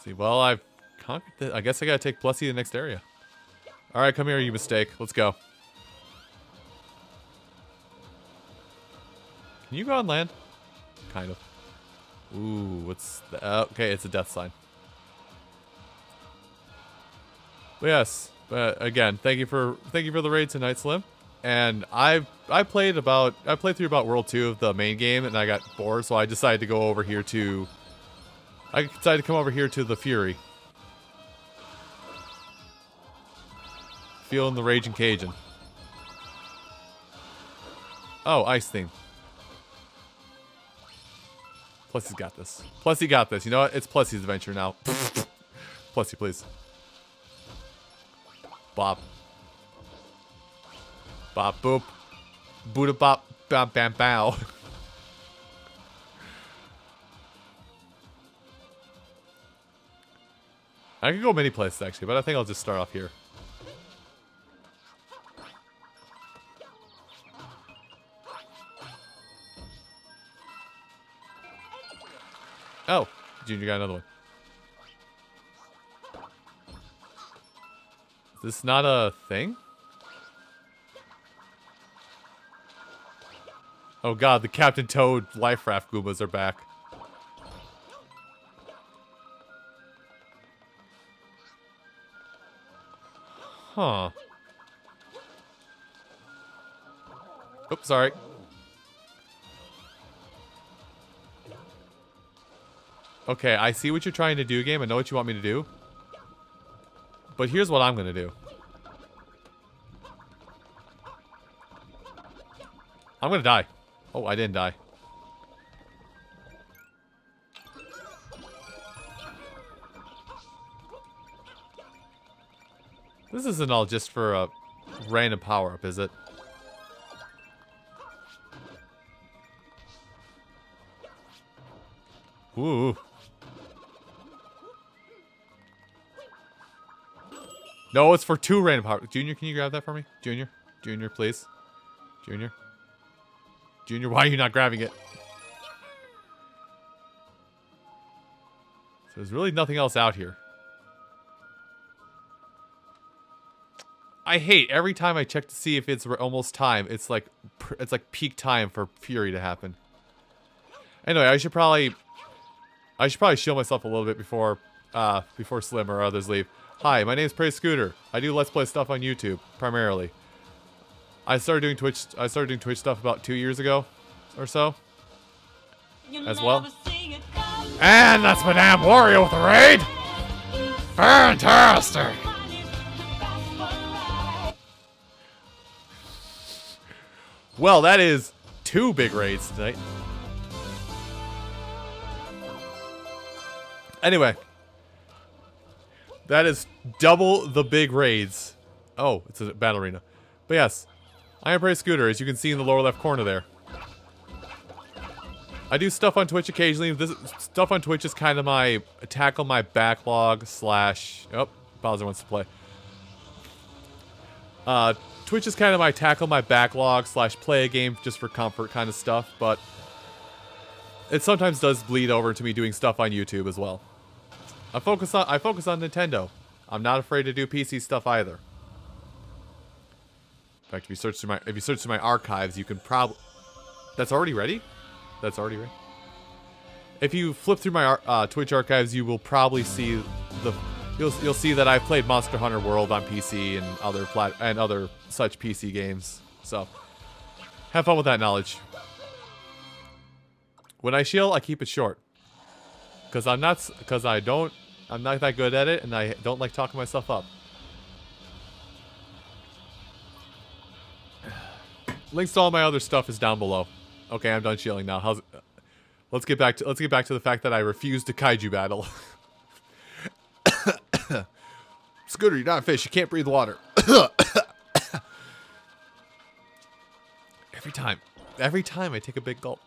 [SPEAKER 1] see, well, I've conquered I guess I gotta take Plessie to the next area. Alright, come here, you mistake. Let's go. Can you go on land? Kind of. Ooh, what's uh, okay, it's a death sign. But yes, but again, thank you for thank you for the raid tonight, Slim. And I I played about I played through about World Two of the main game, and I got bored, so I decided to go over here to. I decided to come over here to the Fury. Feeling the raging Cajun. Oh, ice theme. Plus he's got this. Plus he got this. You know what? It's Plusy's adventure now. <laughs> Plusy, please. Bop. Bop boop. Buddha bop bam bam bow. <laughs> I could go many places actually, but I think I'll just start off here. Oh, Junior got another one. Is this not a thing? Oh god, the Captain Toad life raft Goombas are back. Huh. Oops, sorry. Okay, I see what you're trying to do, game. I know what you want me to do. But here's what I'm going to do. I'm going to die. Oh, I didn't die. This isn't all just for a random power-up, is it? Ooh. No, it's for two random power. Junior, can you grab that for me? Junior? Junior, please. Junior? Junior, why are you not grabbing it? So there's really nothing else out here. I hate every time I check to see if it's almost time. It's like it's like peak time for Fury to happen. Anyway, I should probably I should probably show myself a little bit before uh before Slim or others leave. Hi, my name is Praised Scooter. I do Let's Play stuff on YouTube primarily. I started doing Twitch. I started doing Twitch stuff about two years ago, or so. As well.
[SPEAKER 2] And that's Madame Wario with the raid. Fantastic.
[SPEAKER 1] Well, that is two big raids tonight. Anyway, that is double the big raids. Oh, it's a battle arena. But yes, I am Praised Scooter, as you can see in the lower left corner there. I do stuff on Twitch occasionally. This stuff on Twitch is kind of my tackle my backlog slash. Oh, Bowser wants to play. Uh, Twitch is kind of my tackle my backlog slash play a game just for comfort kind of stuff, but it sometimes does bleed over to me doing stuff on YouTube as well. I focus on I focus on Nintendo. I'm not afraid to do PC stuff either. In fact, if you search through my if you search through my archives, you can probably that's already ready. That's already ready. If you flip through my uh, Twitch archives, you will probably see the you'll you'll see that I've played Monster Hunter World on PC and other plat and other such PC games. So have fun with that knowledge. When I shill, I keep it short. Cause I'm not because I don't I'm not that good at it and I don't like talking myself up. Links to all my other stuff is down below. Okay, I'm done shilling now. How's? Let's get back to let's get back to the fact that I refuse to kaiju battle. <coughs> Scooter, you're not a fish. You can't breathe water. <coughs> every time, every time I take a big gulp.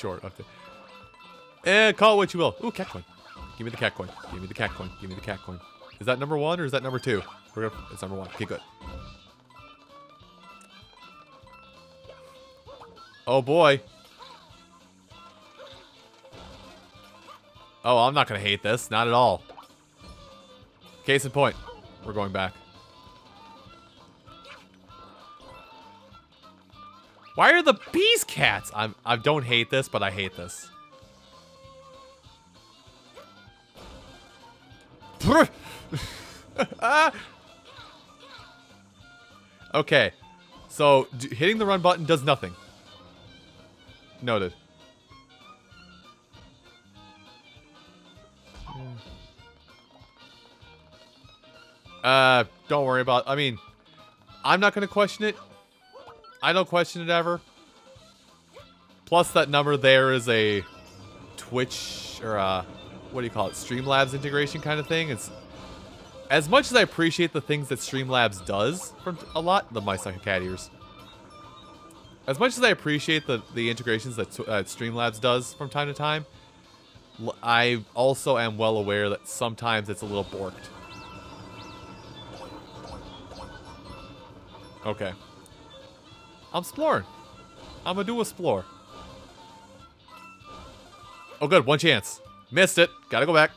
[SPEAKER 1] Short up there. Eh, call it what you will. Ooh, cat coin. Give me the cat coin. Give me the cat coin. Give me the cat coin. Is that number one or is that number two? We're gonna, it's number one. Okay, good. Oh boy. Oh, I'm not gonna hate this. Not at all. Case in point. We're going back. Why are the bees cats? I'm, I don't hate this, but I hate this. <laughs> okay. So, hitting the run button does nothing. Noted. Uh, don't worry about. I mean, I'm not gonna question it. I don't question it ever. Plus, that number there is a Twitch or a what do you call it? Streamlabs integration kind of thing. It's as much as I appreciate the things that Streamlabs does from a lot. The mice like cat ears. As much as I appreciate the the integrations that uh, Streamlabs does from time to time, I also am well aware that sometimes it's a little borked. Okay. I'm exploring. I'm gonna do a explore. Oh, good. One chance. Missed it. Gotta go back.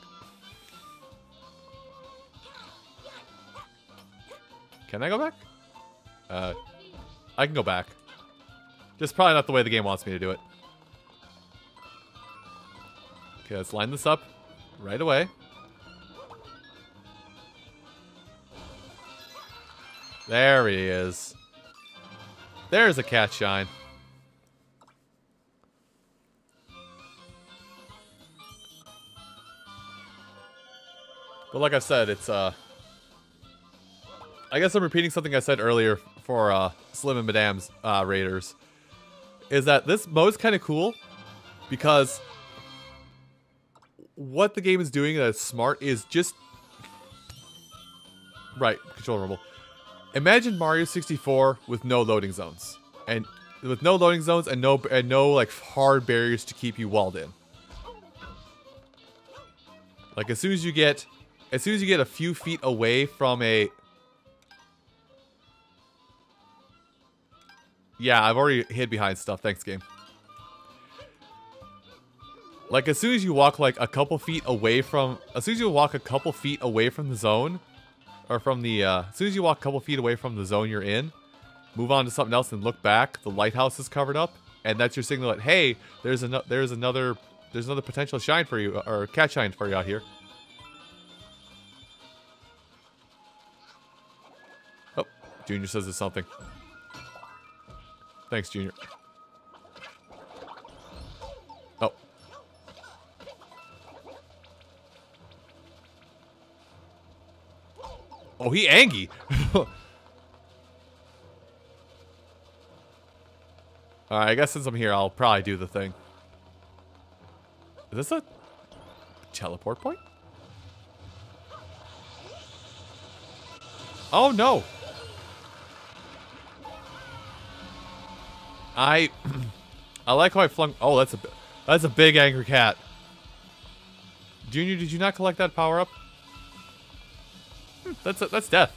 [SPEAKER 1] Can I go back? Uh, I can go back. Just probably not the way the game wants me to do it. Okay, let's line this up right away. There he is. There's a cat shine. But like I said, it's uh I guess I'm repeating something I said earlier for uh Slim and Madame's uh Raiders. Is that this mode's kind of cool because what the game is doing that's smart is just right control rumble. Imagine Mario 64 with no loading zones and with no loading zones and no and no like hard barriers to keep you walled in. Like as soon as you get as soon as you get a few feet away from a Yeah, I've already hid behind stuff. Thanks, game. Like, as soon as you walk, like, a couple feet away from... As soon as you walk a couple feet away from the zone, or from the, uh... As soon as you walk a couple feet away from the zone you're in, move on to something else and look back, the lighthouse is covered up, and that's your signal that, hey, there's, an there's another... There's another potential shine for you, or cat shine for you out here. Oh, Junior says there's something. Thanks, Junior. Oh, he Angie. <laughs> Alright, I guess since I'm here, I'll probably do the thing. Is this a teleport point? Oh, no. I <clears throat> I like how I flung. Oh, that's a that's a big angry cat. Junior, did you not collect that power up? That's that's death.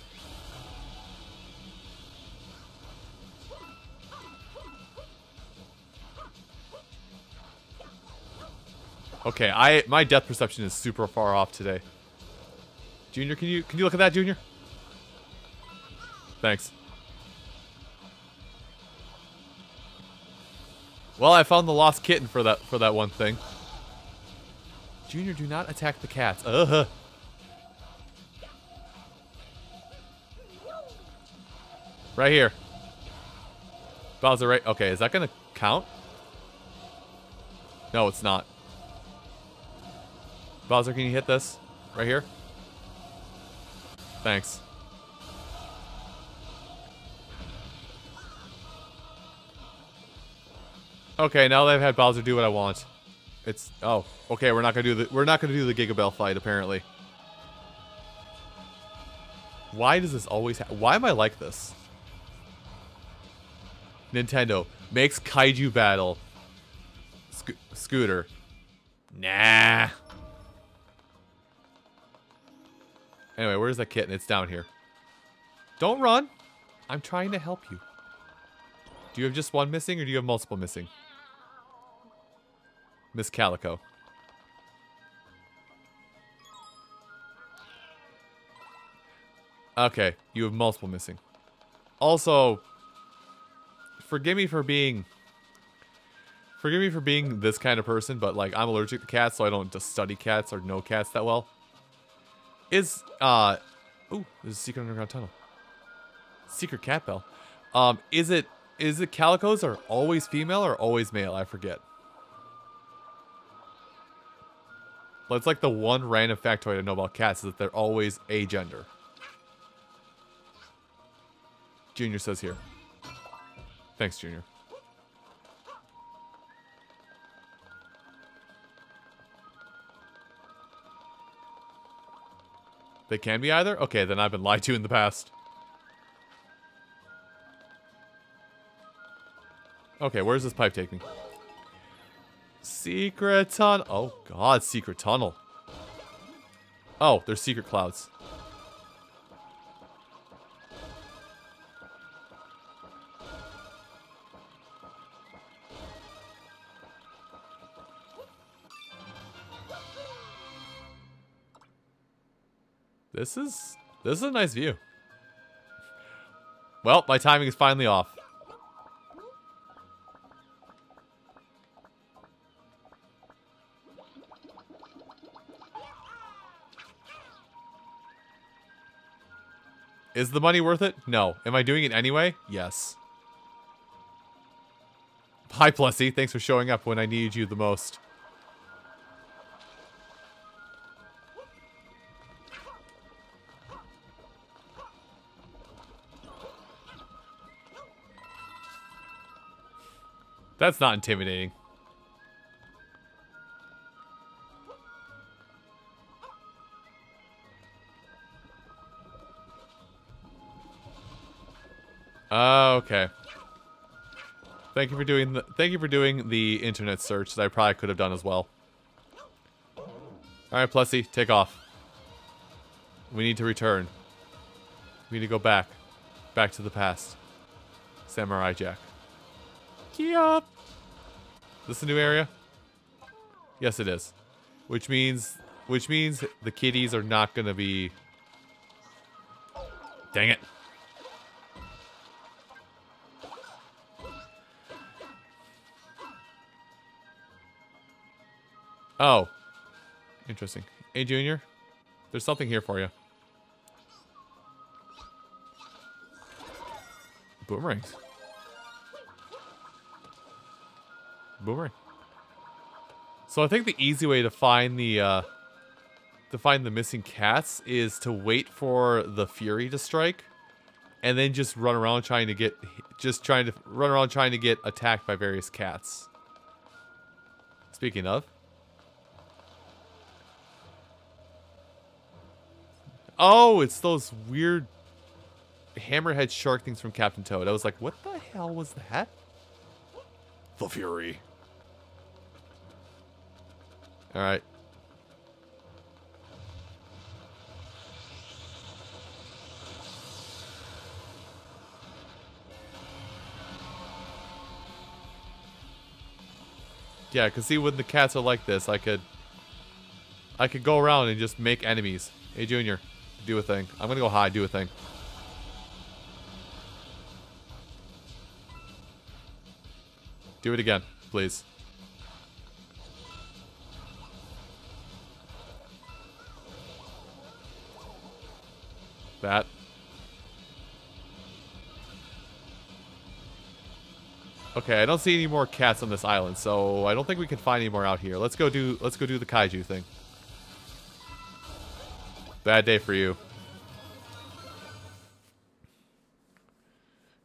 [SPEAKER 1] Okay, I my death perception is super far off today. Junior, can you can you look at that, Junior? Thanks. Well, I found the lost kitten for that for that one thing. Junior, do not attack the cats. Uh -huh. Right here. Bowser, right? Okay, is that gonna count? No, it's not. Bowser, can you hit this? Right here? Thanks. Okay, now that I've had Bowser do what I want. It's oh, okay, we're not gonna do the we're not gonna do the Giga Bell fight, apparently. Why does this always why am I like this? Nintendo makes kaiju battle Sco scooter. Nah. Anyway, where's that kitten? It's down here. Don't run. I'm trying to help you. Do you have just one missing or do you have multiple missing? Miss Calico. Okay, you have multiple missing. Also, forgive me for being... Forgive me for being this kind of person, but like I'm allergic to cats, so I don't just study cats or know cats that well. Is uh ooh, there's a secret underground tunnel. Secret cat bell. Um, is it is it calicos are always female or always male? I forget. That's like the one random factoid I know about cats is that they're always agender. Junior says here. Thanks, Junior. They can be either? Okay, then I've been lied to in the past. Okay, where's this pipe take me? Secret tunnel. Oh, God, secret tunnel. Oh, there's secret clouds. This is this is a nice view. Well, my timing is finally off. Is the money worth it? No. Am I doing it anyway? Yes. Hi, Plessie. Thanks for showing up when I needed you the most. That's not intimidating. Oh, okay. Thank you for doing the thank you for doing the internet search that I probably could have done as well. Alright, Plessie, take off. We need to return. We need to go back. Back to the past. Samurai Jack. Kia! This a new area? Yes, it is. Which means, which means the kitties are not gonna be. Dang it! Oh, interesting. Hey, Junior, there's something here for you. Boomerangs. Boomerang. So I think the easy way to find the uh, to find the missing cats is to wait for the fury to strike, and then just run around trying to get just trying to run around trying to get attacked by various cats. Speaking of. Oh, it's those weird hammerhead shark things from Captain Toad. I was like, what the hell was that? The Fury. Alright. Yeah, cause see when the cats are like this, I could I could go around and just make enemies. Hey Junior, do a thing. I'm gonna go high, do a thing. Do it again, please. That. Okay, I don't see any more cats on this island, so I don't think we can find any more out here. Let's go do let's go do the kaiju thing. Bad day for you.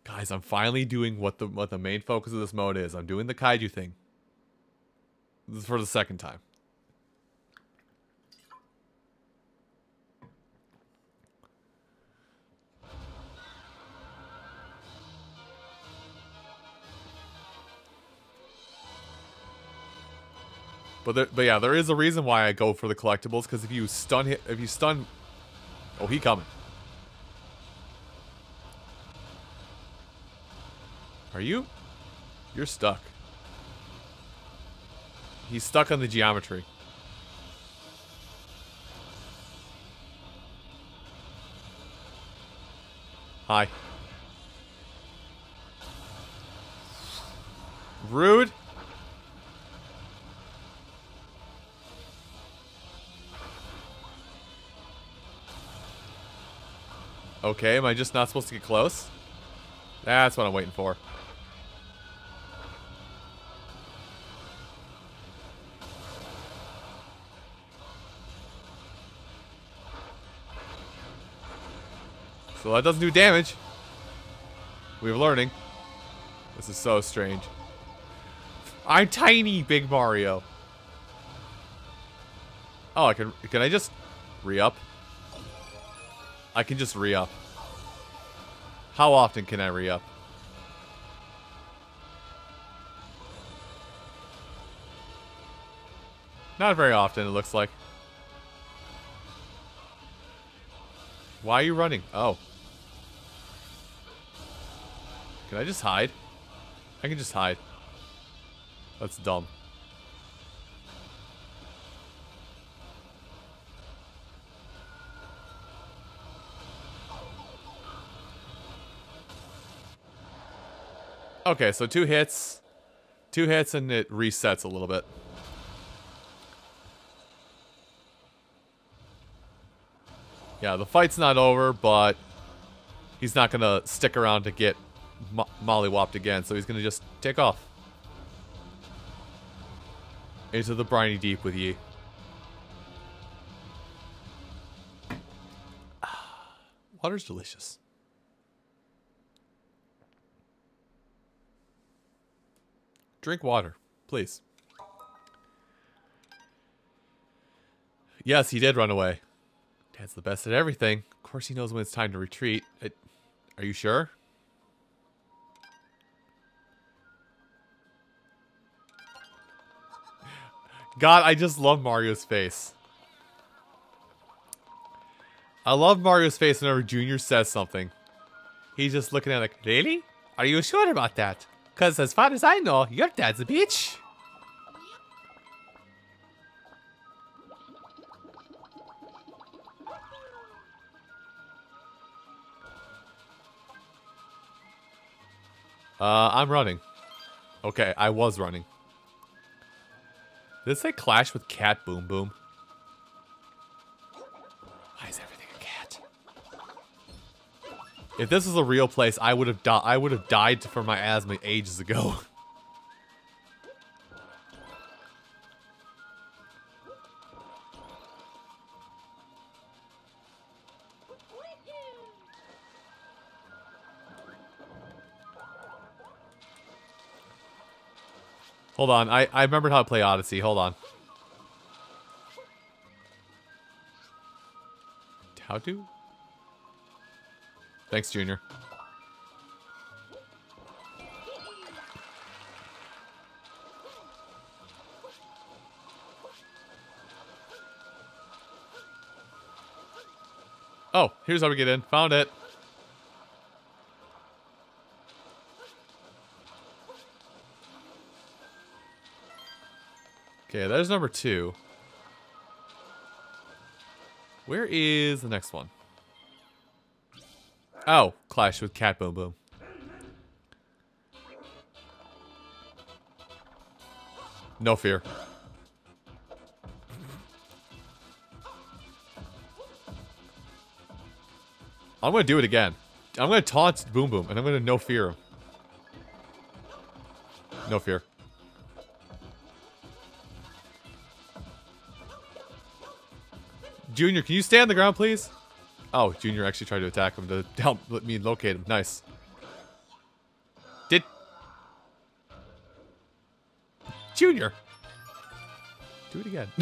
[SPEAKER 1] Guys, I'm finally doing what the what the main focus of this mode is. I'm doing the kaiju thing. This is for the second time. But there, but yeah, there is a reason why I go for the collectibles because if you stun hit, if you stun, oh he coming. Are you? You're stuck. He's stuck on the geometry. Hi. Rude. Okay, am I just not supposed to get close? That's what I'm waiting for. So that doesn't do damage. We're learning. This is so strange. I'm tiny, Big Mario. Oh, I can. Can I just re-up? I can just re-up. How often can I re-up? Not very often, it looks like. Why are you running? Oh. Can I just hide? I can just hide. That's dumb. Okay, so two hits. Two hits and it resets a little bit. Yeah, the fight's not over, but he's not gonna stick around to get mo mollywopped again, so he's gonna just take off. Into the briny deep with ye. <sighs> Water's delicious. Drink water, please. Yes, he did run away. Dad's the best at everything. Of course he knows when it's time to retreat. It, are you sure? God, I just love Mario's face. I love Mario's face whenever Junior says something. He's just looking at it like, really? Are you sure about that? Because as far as I know, your dad's a bitch. Uh, I'm running. Okay, I was running. Did it say clash with Cat Boom Boom? If this was a real place, I would have died. I would have died from my asthma ages ago. <laughs> Hold on, I, I remembered how to play Odyssey. Hold on. How to? Thanks, Junior. Oh, here's how we get in. Found it. Okay, there's number two. Where is the next one? Oh, Clash with Cat Boom Boom. No fear. I'm gonna do it again. I'm gonna taunt Boom Boom, and I'm gonna no fear him. No fear. Junior, can you stay on the ground, please? Oh, Junior actually tried to attack him to help <laughs> let me locate him. Nice. Did... Junior! Do it again. <laughs>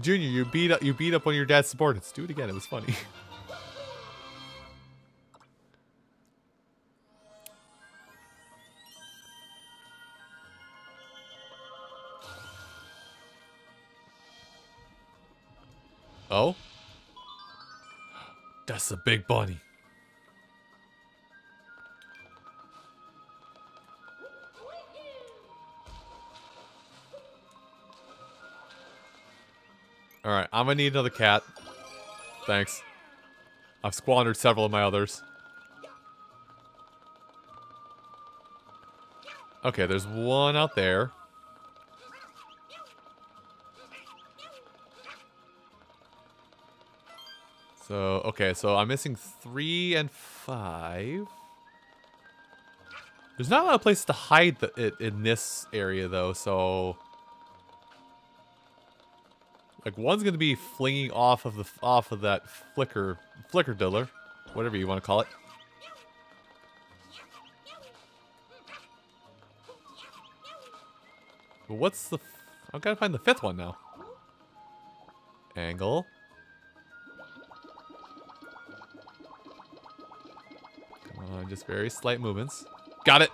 [SPEAKER 1] Junior, you beat up you beat up on your dad's subordinates. Do it again. It was funny. <laughs> Oh? That's a big bunny. Alright, I'm gonna need another cat. Thanks. I've squandered several of my others. Okay, there's one out there. So, okay, so I'm missing three and five. There's not a lot of places to hide the, it in this area, though, so... Like, one's gonna be flinging off of the off of that flicker, flicker diller, whatever you want to call it. But what's the... I've got to find the fifth one now. Angle. Uh, just very slight movements. Got it.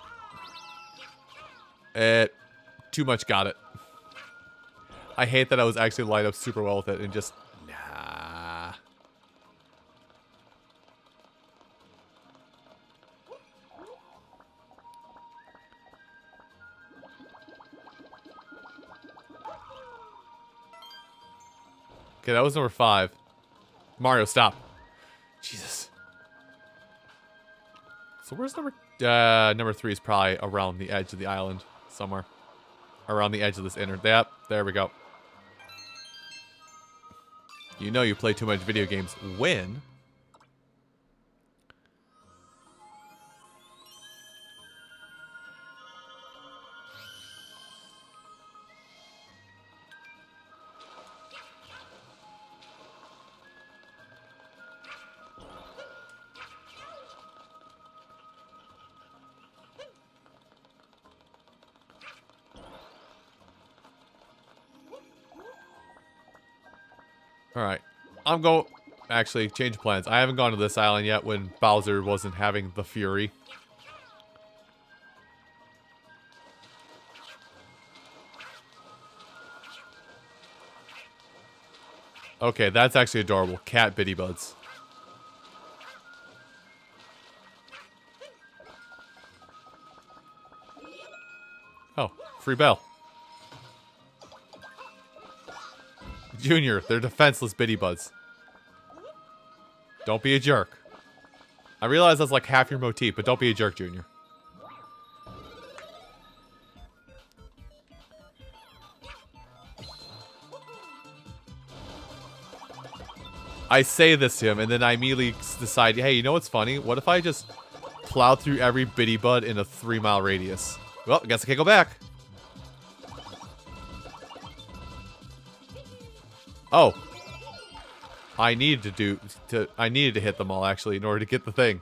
[SPEAKER 1] It. Too much got it. I hate that I was actually lined up super well with it and just... Nah. Okay, that was number five. Mario, stop. Jesus. So where's number... Uh, number three is probably around the edge of the island somewhere. Around the edge of this inner... Yep, there we go. You know you play too much video games when I'm actually change plans. I haven't gone to this island yet when Bowser wasn't having the fury. Okay, that's actually adorable. Cat Biddybuds. Oh, free bell. Junior, they're defenseless Biddybuds. Don't be a jerk. I realize that's like half your motif, but don't be a jerk, Junior. I say this to him, and then I immediately decide, hey, you know what's funny? What if I just plow through every Biddybud in a three mile radius? Well, I guess I can't go back. Oh. I needed to do to I needed to hit them all actually in order to get the thing.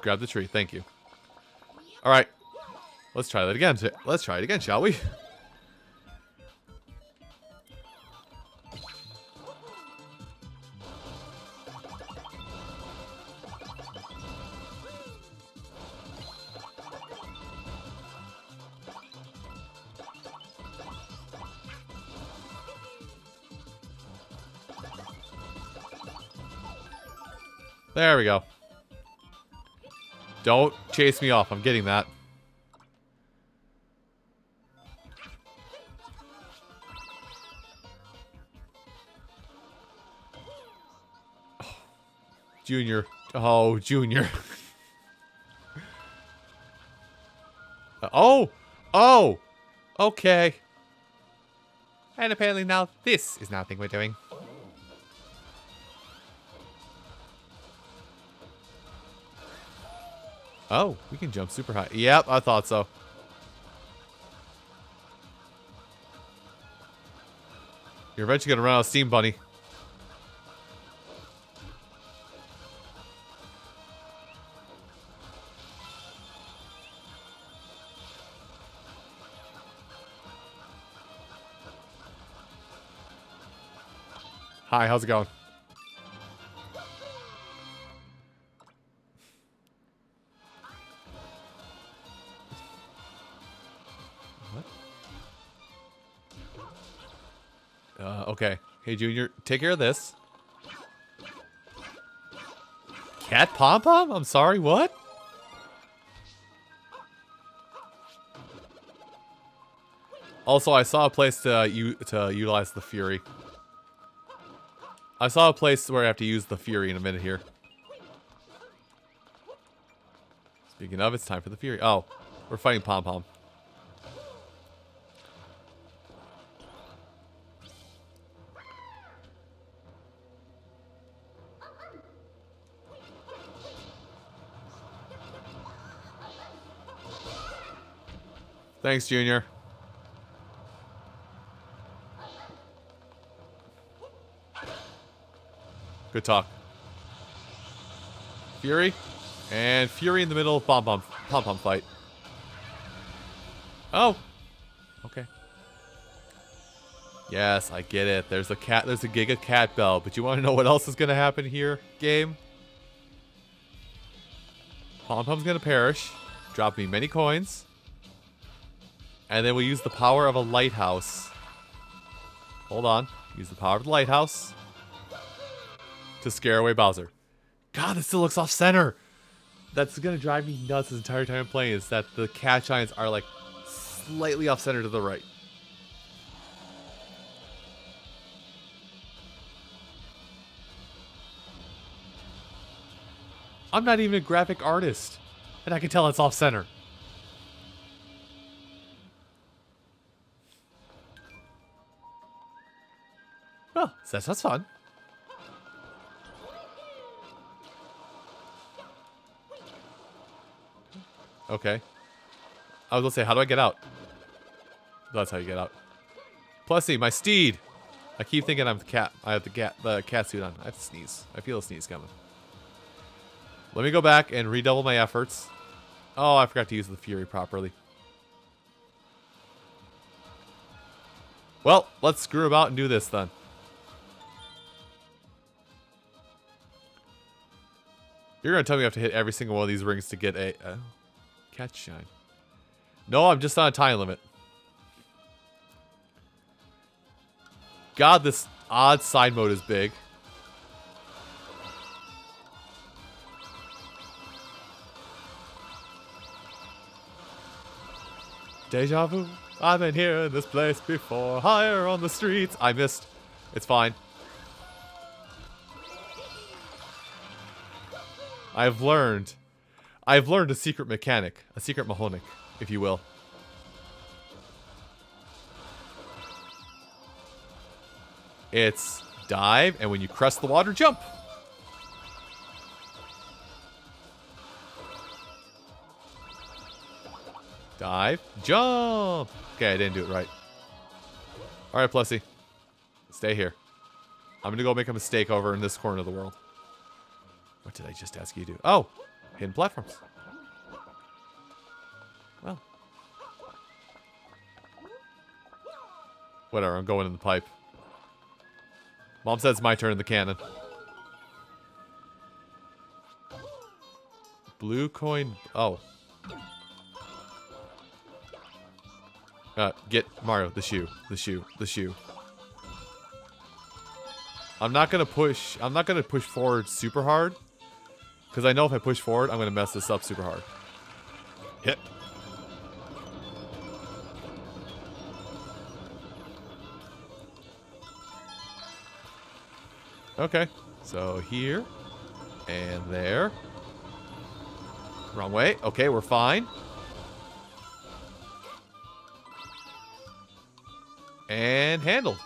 [SPEAKER 1] Grab the tree, thank you. Alright. Let's try that again. Let's try it again, shall we? Don't chase me off. I'm getting that. <sighs> Junior. Oh, Junior. <laughs> oh! Oh! Okay.
[SPEAKER 2] And apparently now this is nothing we're doing.
[SPEAKER 1] Oh, we can jump super high. Yep, I thought so. You're eventually gonna run out of steam, bunny. Hi, how's it going? Hey, Junior, take care of this. Cat Pom Pom? I'm sorry, what? Also, I saw a place to, uh, to utilize the Fury. I saw a place where I have to use the Fury in a minute here. Speaking of, it's time for the Fury. Oh, we're fighting Pom Pom. Thanks, Junior. Good talk. Fury. And Fury in the middle of Pom Pom Pom Pom fight. Oh. Okay. Yes, I get it. There's a cat there's a Giga Cat Bell, but you want to know what else is gonna happen here, game? Pom Pom's gonna perish. Drop me many coins. And then we use the power of a lighthouse. Hold on. Use the power of the lighthouse to scare away Bowser. God, this still looks off center. That's gonna drive me nuts this entire time I'm playing is that the cat giants are like slightly off center to the right. I'm not even a graphic artist, and I can tell it's off center. Oh, that sounds fun. Okay. I was gonna say, how do I get out? That's how you get out. Plussy, my steed. I keep thinking I'm the cat. I have the cat, the cat suit on. I have to sneeze. I feel a sneeze coming. Let me go back and redouble my efforts. Oh, I forgot to use the fury properly. Well, let's screw about and do this then. You're gonna tell me I have to hit every single one of these rings to get a uh, catch shine. No, I'm just on a time limit. God, this odd side mode is big. Deja vu. I've been here in this place before. Higher on the streets. I missed. It's fine. I've learned. I've learned a secret mechanic. A secret Mahonic, if you will. It's dive, and when you crest the water, jump. Dive, jump. Okay, I didn't do it right. All right, Plessie. Stay here. I'm going to go make a mistake over in this corner of the world. What did I just ask you to do? Oh, hidden platforms. Well. Whatever, I'm going in the pipe. Mom says it's my turn in the cannon. Blue coin. Oh. Uh, get Mario, the shoe, the shoe, the shoe. I'm not gonna push, I'm not gonna push forward super hard. Because I know if I push forward, I'm gonna mess this up super hard. Hit. Okay, so here and there. Wrong way. Okay, we're fine. And handled.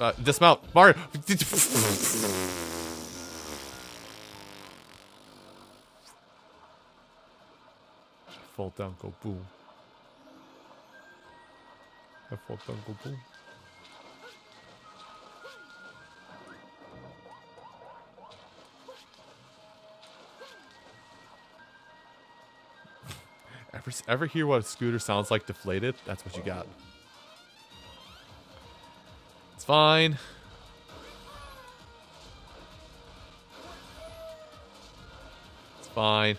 [SPEAKER 1] Uh, dismount. Mario. Fall down, go boom. I fall down, go boom. <laughs> Ever, ever hear what a scooter sounds like deflated? That's what you got. It's fine. It's fine.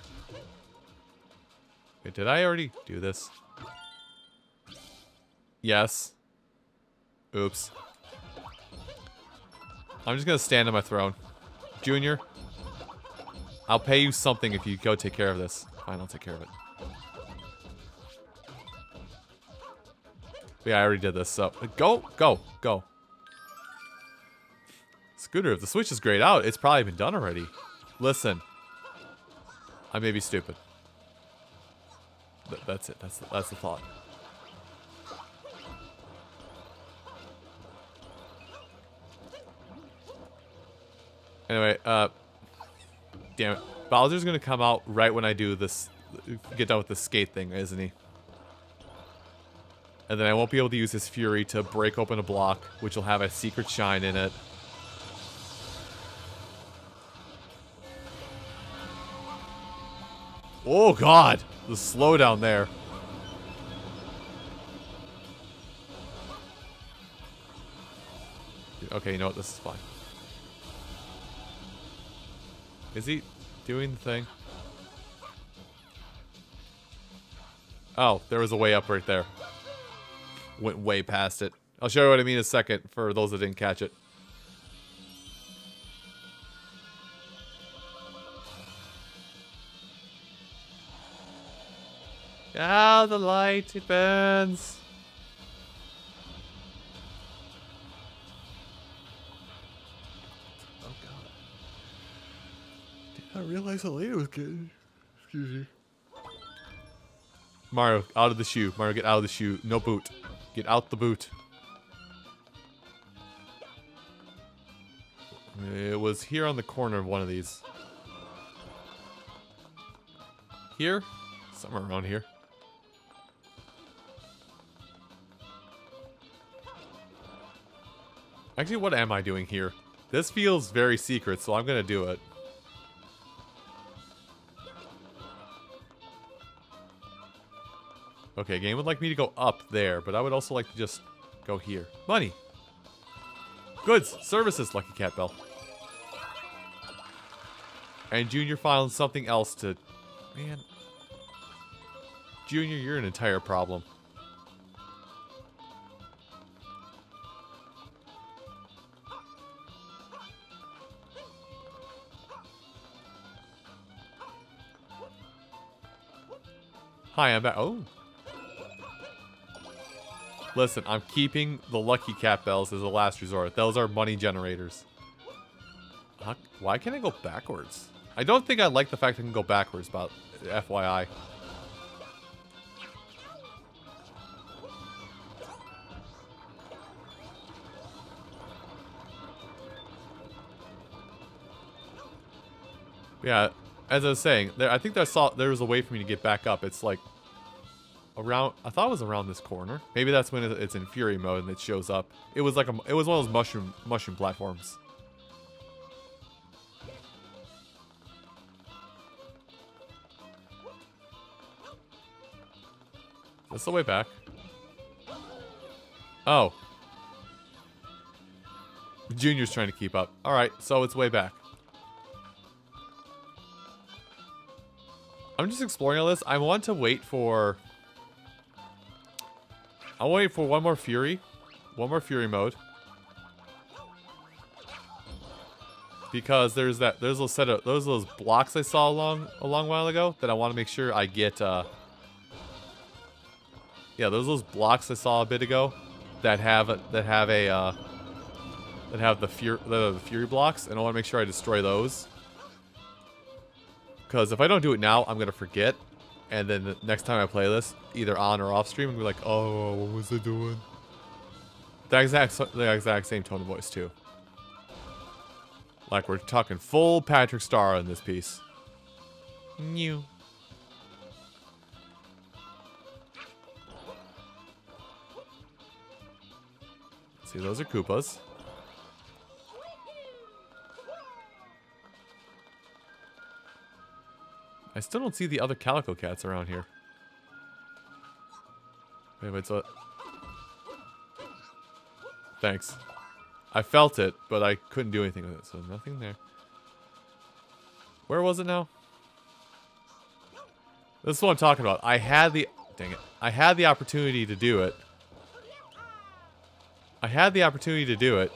[SPEAKER 1] Wait, did I already do this? Yes. Oops. I'm just gonna stand on my throne. Junior, I'll pay you something if you go take care of this. Fine, I'll take care of it. But yeah, I already did this, so go, go, go. Scooter, if the Switch is grayed out, it's probably been done already. Listen. I may be stupid. Th that's it. That's the, that's the thought. Anyway, uh, damn it. Bowser's gonna come out right when I do this, get done with the skate thing, isn't he? And then I won't be able to use his Fury to break open a block, which will have a secret shine in it. Oh god! The slowdown there. Okay, you know what? This is fine. Is he doing the thing? Oh, there was a way up right there. Went way past it. I'll show you what I mean in a second for those that didn't catch it. Ah, the light, it burns. Oh god. Did not realize it was getting. Excuse me. Mario, out of the shoe. Mario, get out of the shoe. No boot. Get out the boot. It was here on the corner of one of these. Here? Somewhere around here. Actually, what am I doing here? This feels very secret, so I'm gonna do it. Okay, game would like me to go up there, but I would also like to just go here. Money! Goods! Services, Lucky Cat Bell. And Junior found something else to... Man. Junior, you're an entire problem. Hi, I'm back. Oh. Listen, I'm keeping the Lucky Cat Bells as a last resort. Those are money generators. Why can't I go backwards? I don't think I like the fact I can go backwards, but FYI. Yeah, as I was saying, there I think I saw there was a way for me to get back up. It's like around. I thought it was around this corner. Maybe that's when it's in Fury mode and it shows up. It was like a. It was one of those mushroom mushroom platforms. That's the way back. Oh. Junior's trying to keep up. Alright, so it's way back. I'm just exploring all this. I want to wait for... I'll wait for one more Fury. One more Fury mode. Because there's that there's a set of those those blocks I saw a long a long while ago that I want to make sure I get uh Yeah, those those blocks I saw a bit ago that have that have a uh that have the fury the, the fury blocks and I want to make sure I destroy those. Because if I don't do it now, I'm going to forget. And then the next time I play this, either on or off stream, I'm going to be like, oh, what was I doing? The exact, the exact same tone of voice, too. Like we're talking full Patrick Star in this piece. New. See, those are Koopas. I still don't see the other Calico Cats around here. Wait, wait, so... Thanks. I felt it, but I couldn't do anything with it, so nothing there. Where was it now? This is what I'm talking about. I had the... Dang it. I had the opportunity to do it. I had the opportunity to do it.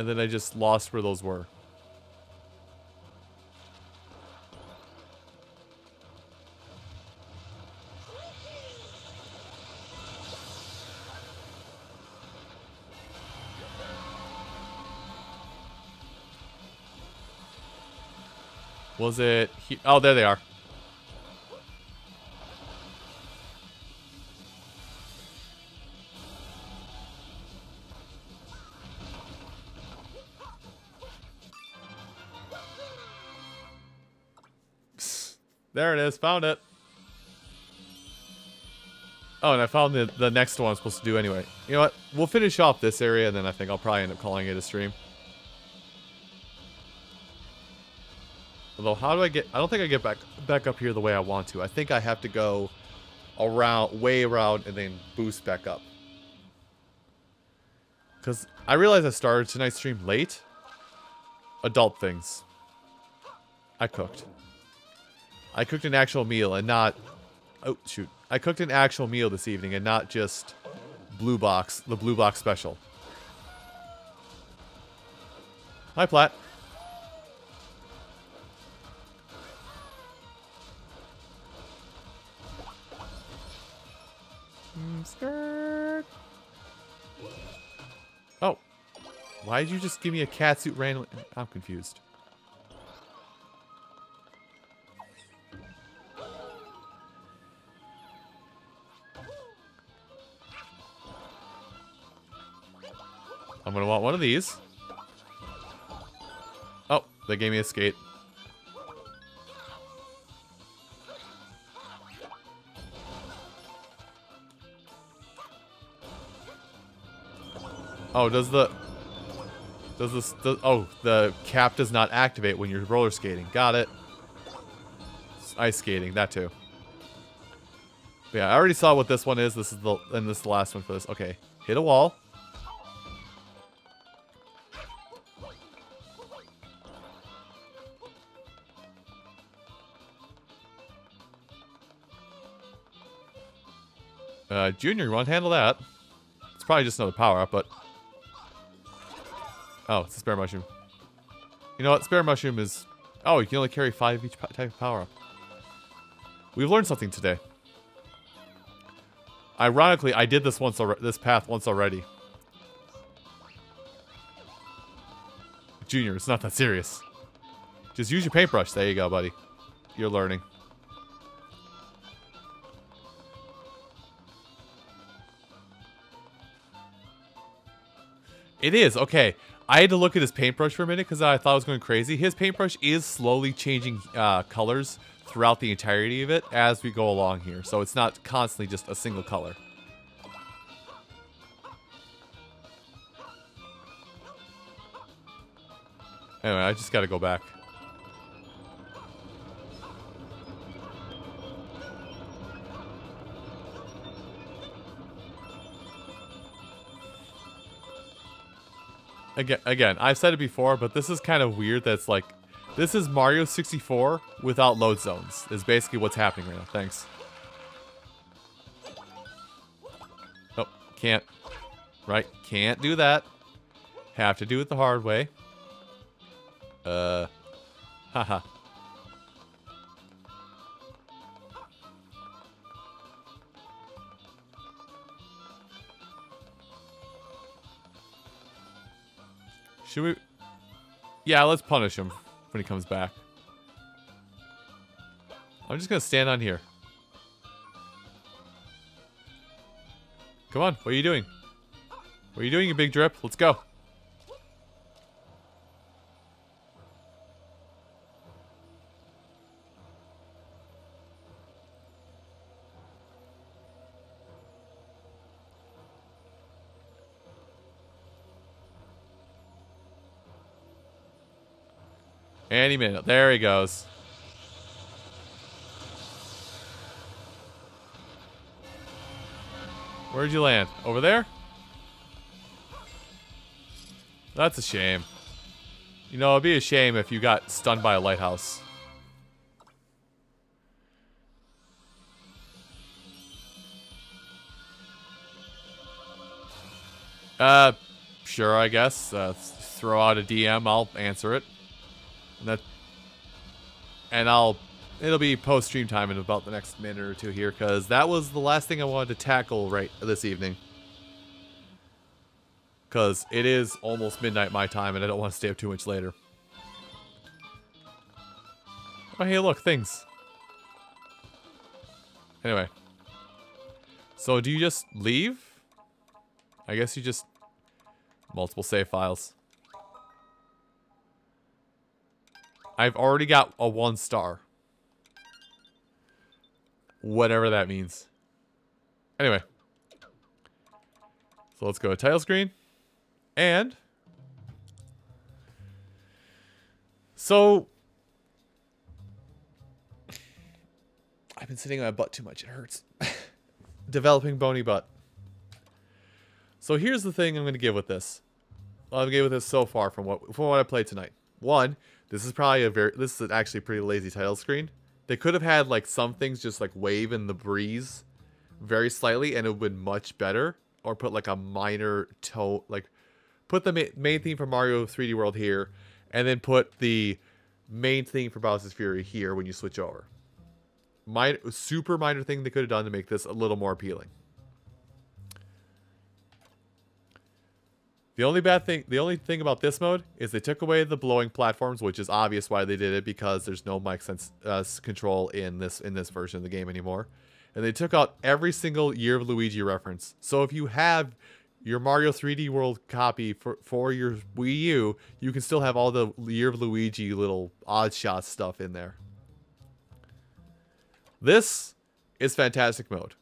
[SPEAKER 1] And then I just lost where those were. Was it Oh, there they are. Is. Found it. Oh, and I found the, the next one I'm supposed to do anyway. You know what? We'll finish off this area, and then I think I'll probably end up calling it a stream. Although, how do I get... I don't think I get back back up here the way I want to. I think I have to go around, way around, and then boost back up. Because I realized I started tonight's stream late. Adult things. I cooked. I cooked an actual meal and not... Oh, shoot. I cooked an actual meal this evening and not just Blue Box, the Blue Box special. Hi, Platt. Mm, skirt. Oh. Why did you just give me a cat suit randomly? I'm confused. I'm gonna want one of these. Oh, they gave me a skate. Oh, does the does this does, oh the cap does not activate when you're roller skating. Got it. Ice skating, that too. But yeah, I already saw what this one is. This is the and this is the last one for this. Okay, hit a wall. Junior, to handle that? It's probably just another power up, but Oh, it's a spare mushroom. You know what? Spare mushroom is... Oh, you can only carry five each type of power-up. We've learned something today. Ironically, I did this once this path once already. Junior, it's not that serious. Just use your paintbrush. There you go, buddy. You're learning. It is. Okay. I had to look at his paintbrush for a minute because I thought I was going crazy. His paintbrush is slowly changing uh, colors throughout the entirety of it as we go along here. So it's not constantly just a single color. Anyway, I just got to go back. Again, again, I've said it before, but this is kind of weird. That's like, this is Mario 64 without load zones. Is basically what's happening right now. Thanks. Oh, can't. Right, can't do that. Have to do it the hard way. Uh, <laughs> haha. Should we... Yeah, let's punish him when he comes back. I'm just gonna stand on here. Come on, what are you doing? What are you doing, you big drip? Let's go. Any minute. There he goes. Where'd you land? Over there? That's a shame. You know, it'd be a shame if you got stunned by a lighthouse. Uh, sure, I guess. Uh, throw out a DM, I'll answer it. And that and I'll it'll be post stream time in about the next minute or two here because that was the last thing I wanted to tackle right this evening. Because it is almost midnight my time and I don't want to stay up too much later. Oh, hey, look, things. Anyway. So do you just leave? I guess you just... Multiple save files. I've already got a one star. Whatever that means. Anyway. So let's go to title screen. And... So... I've been sitting on my butt too much. It hurts. <laughs> Developing bony butt. So here's the thing I'm going to give with this. Well, I've given with this so far from what from what I played tonight. One, this is probably a very, this is actually pretty lazy title screen. They could have had like some things just like wave in the breeze very slightly and it would been much better. Or put like a minor tone, like put the ma main theme for Mario 3D World here and then put the main theme for Bowser's Fury here when you switch over. Minor, super minor thing they could have done to make this a little more appealing. The only bad thing, the only thing about this mode is they took away the blowing platforms, which is obvious why they did it because there's no mic sense uh, control in this in this version of the game anymore, and they took out every single Year of Luigi reference. So if you have your Mario 3D World copy for for your Wii U, you can still have all the Year of Luigi little odd shot stuff in there. This is fantastic mode.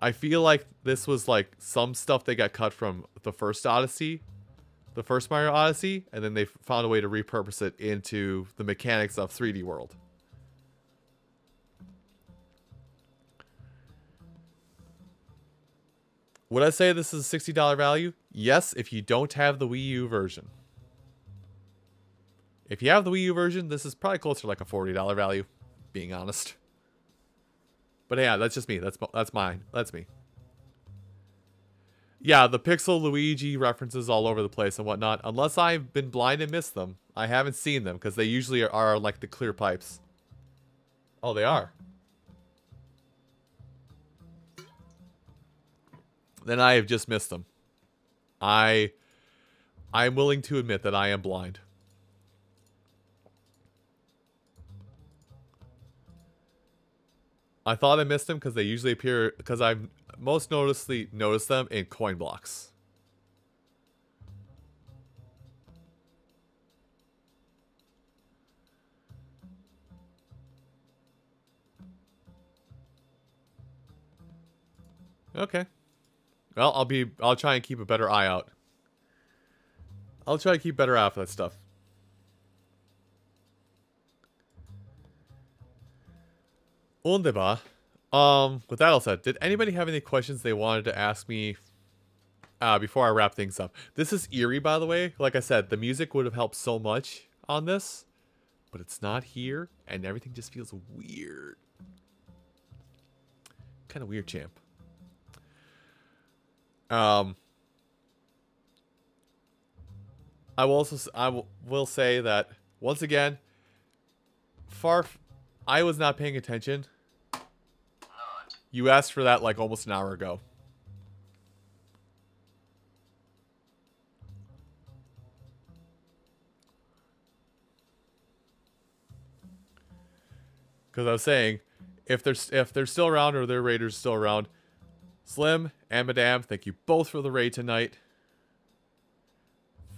[SPEAKER 1] I feel like this was like some stuff they got cut from the first Odyssey, the first Mario Odyssey, and then they found a way to repurpose it into the mechanics of 3D World. Would I say this is a $60 value? Yes, if you don't have the Wii U version. If you have the Wii U version, this is probably closer to like a $40 value, being honest. But yeah, that's just me. That's that's mine. That's me. Yeah, the Pixel Luigi references all over the place and whatnot. Unless I've been blind and missed them, I haven't seen them because they usually are, are like the clear pipes. Oh, they are. Then I have just missed them. I, I am willing to admit that I am blind. I thought I missed them because they usually appear because I've most noticeably noticed them in coin blocks. Okay. Well, I'll be I'll try and keep a better eye out. I'll try to keep better eye out for that stuff. Wunderbar. Um, with that all said, did anybody have any questions they wanted to ask me uh, before I wrap things up? This is eerie, by the way. Like I said, the music would have helped so much on this, but it's not here, and everything just feels weird. Kind of weird, champ. Um, I will also I will, say that once again, far I was not paying attention. You asked for that like almost an hour ago. Because I was saying, if they're if they're still around or their raiders still around, Slim and Madame, thank you both for the raid tonight.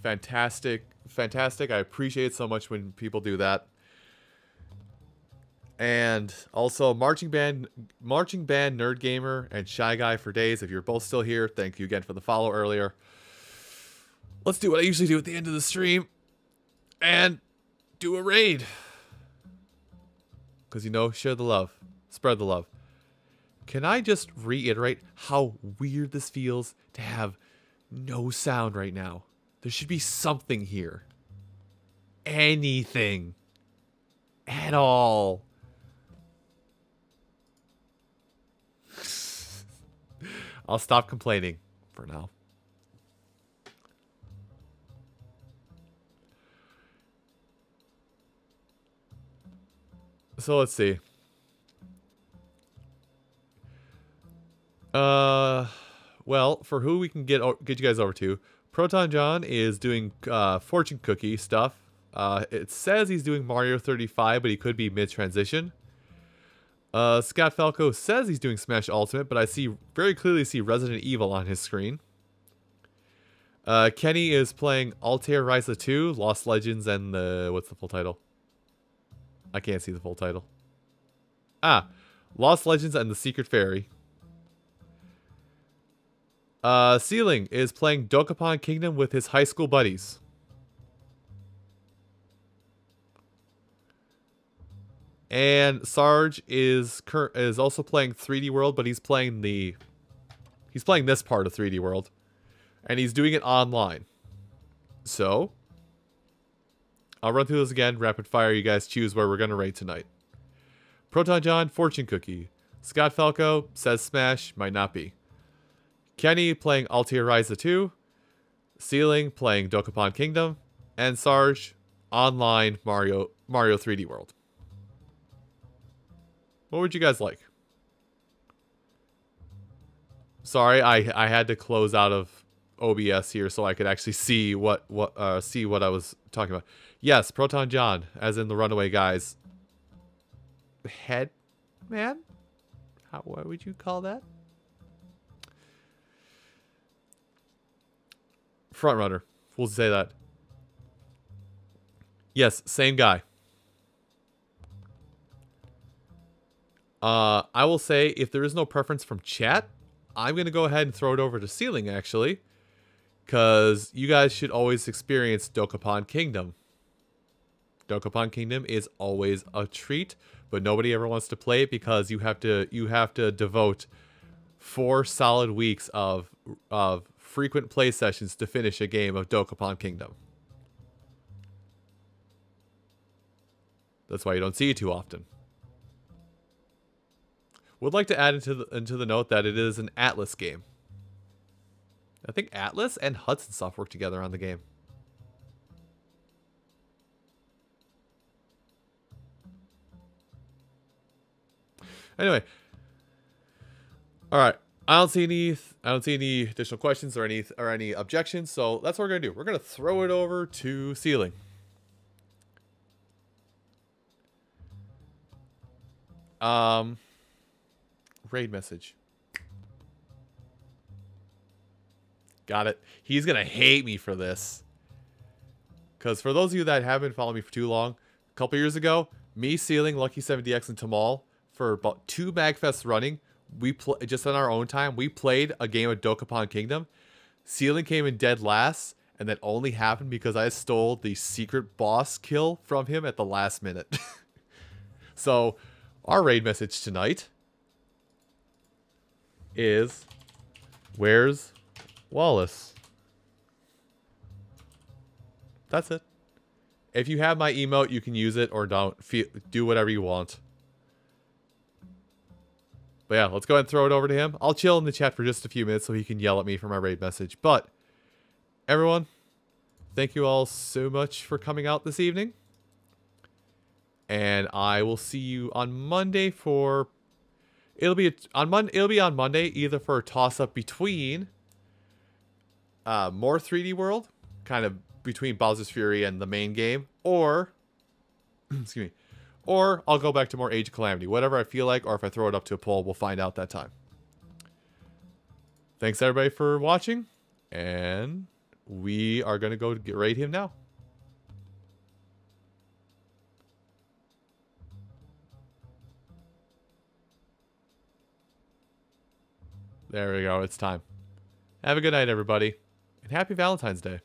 [SPEAKER 1] Fantastic, fantastic. I appreciate it so much when people do that. And also marching band marching band nerd gamer and shy guy for days. If you're both still here, thank you again for the follow earlier. Let's do what I usually do at the end of the stream and do a raid. Cause you know, share the love. Spread the love. Can I just reiterate how weird this feels to have no sound right now? There should be something here. Anything. At all. I'll stop complaining for now. So let's see. Uh, well, for who we can get get you guys over to, ProtonJon is doing uh, fortune cookie stuff. Uh, it says he's doing Mario 35, but he could be mid transition. Uh, Scott Falco says he's doing Smash Ultimate, but I see very clearly see Resident Evil on his screen. Uh, Kenny is playing Atelier Ryza 2, Lost Legends, and the what's the full title? I can't see the full title. Ah, Lost Legends and the Secret Fairy. Uh, Ceiling is playing Dokapon Kingdom with his high school buddies. And Sarge is cur- is also playing 3D World, but he's playing the he's playing this part of 3D World, and he's doing it online. So, I'll run through this again, rapid fire. You guys choose where we're gonna rate tonight. ProtonJon, Fortune Cookie. Scott Falco says Smash, might not be. Kenny playing Atelier Ryza 2. Ceiling playing Dokapon Kingdom. And Sarge, online Mario Mario 3D World. What would you guys like? Sorry, I I had to close out of OBS here so I could actually see what what uh, see what I was talking about. Yes, ProtonJon, as in the Runaway guys. Head man? How what would you call that? Front runner. We'll say that. Yes, same guy. Uh, I will say if there is no preference from chat, I'm going to go ahead and throw it over to Ceiling, actually. Because you guys should always experience Dokapon Kingdom. Dokapon Kingdom is always a treat, but nobody ever wants to play it because you have to you have to devote four solid weeks of of frequent play sessions to finish a game of Dokapon Kingdom. That's why you don't see it too often. Would like to add into the, into the note that it is an Atlus game. I think Atlus and Hudson Soft work together on the game. Anyway, all right. I don't see any. I don't see any additional questions or any or any objections. So that's what we're gonna do. We're gonna throw it over to ceiling. Um, raid message. Got it. He's gonna hate me for this. Because for those of you that haven't followed me for too long, a couple years ago, me, sealing Lucky 7DX, and Tamal, for about two Magfests running, we just on our own time, we played a game of Dokapon Kingdom. Sealing came in dead last, and that only happened because I stole the secret boss kill from him at the last minute. <laughs> so, our raid message tonight is Where's Wallace? That's it. If you have my emote, you can use it or don't. Feel, do whatever you want. But yeah, let's go ahead and throw it over to him. I'll chill in the chat for just a few minutes so he can yell at me for my raid message. But, everyone, thank you all so much for coming out this evening. And I will see you on Monday for... It'll be on Mon. It'll be on Monday either for a toss up between uh, more 3D World, kind of between Bowser's Fury and the main game, or <clears throat> excuse me, or I'll go back to more Age of Calamity. Whatever I feel like, or if I throw it up to a poll, we'll find out that time. Thanks everybody for watching, and we are gonna go get raid him now. There we go. It's time. Have a good night, everybody, and happy Valentine's Day.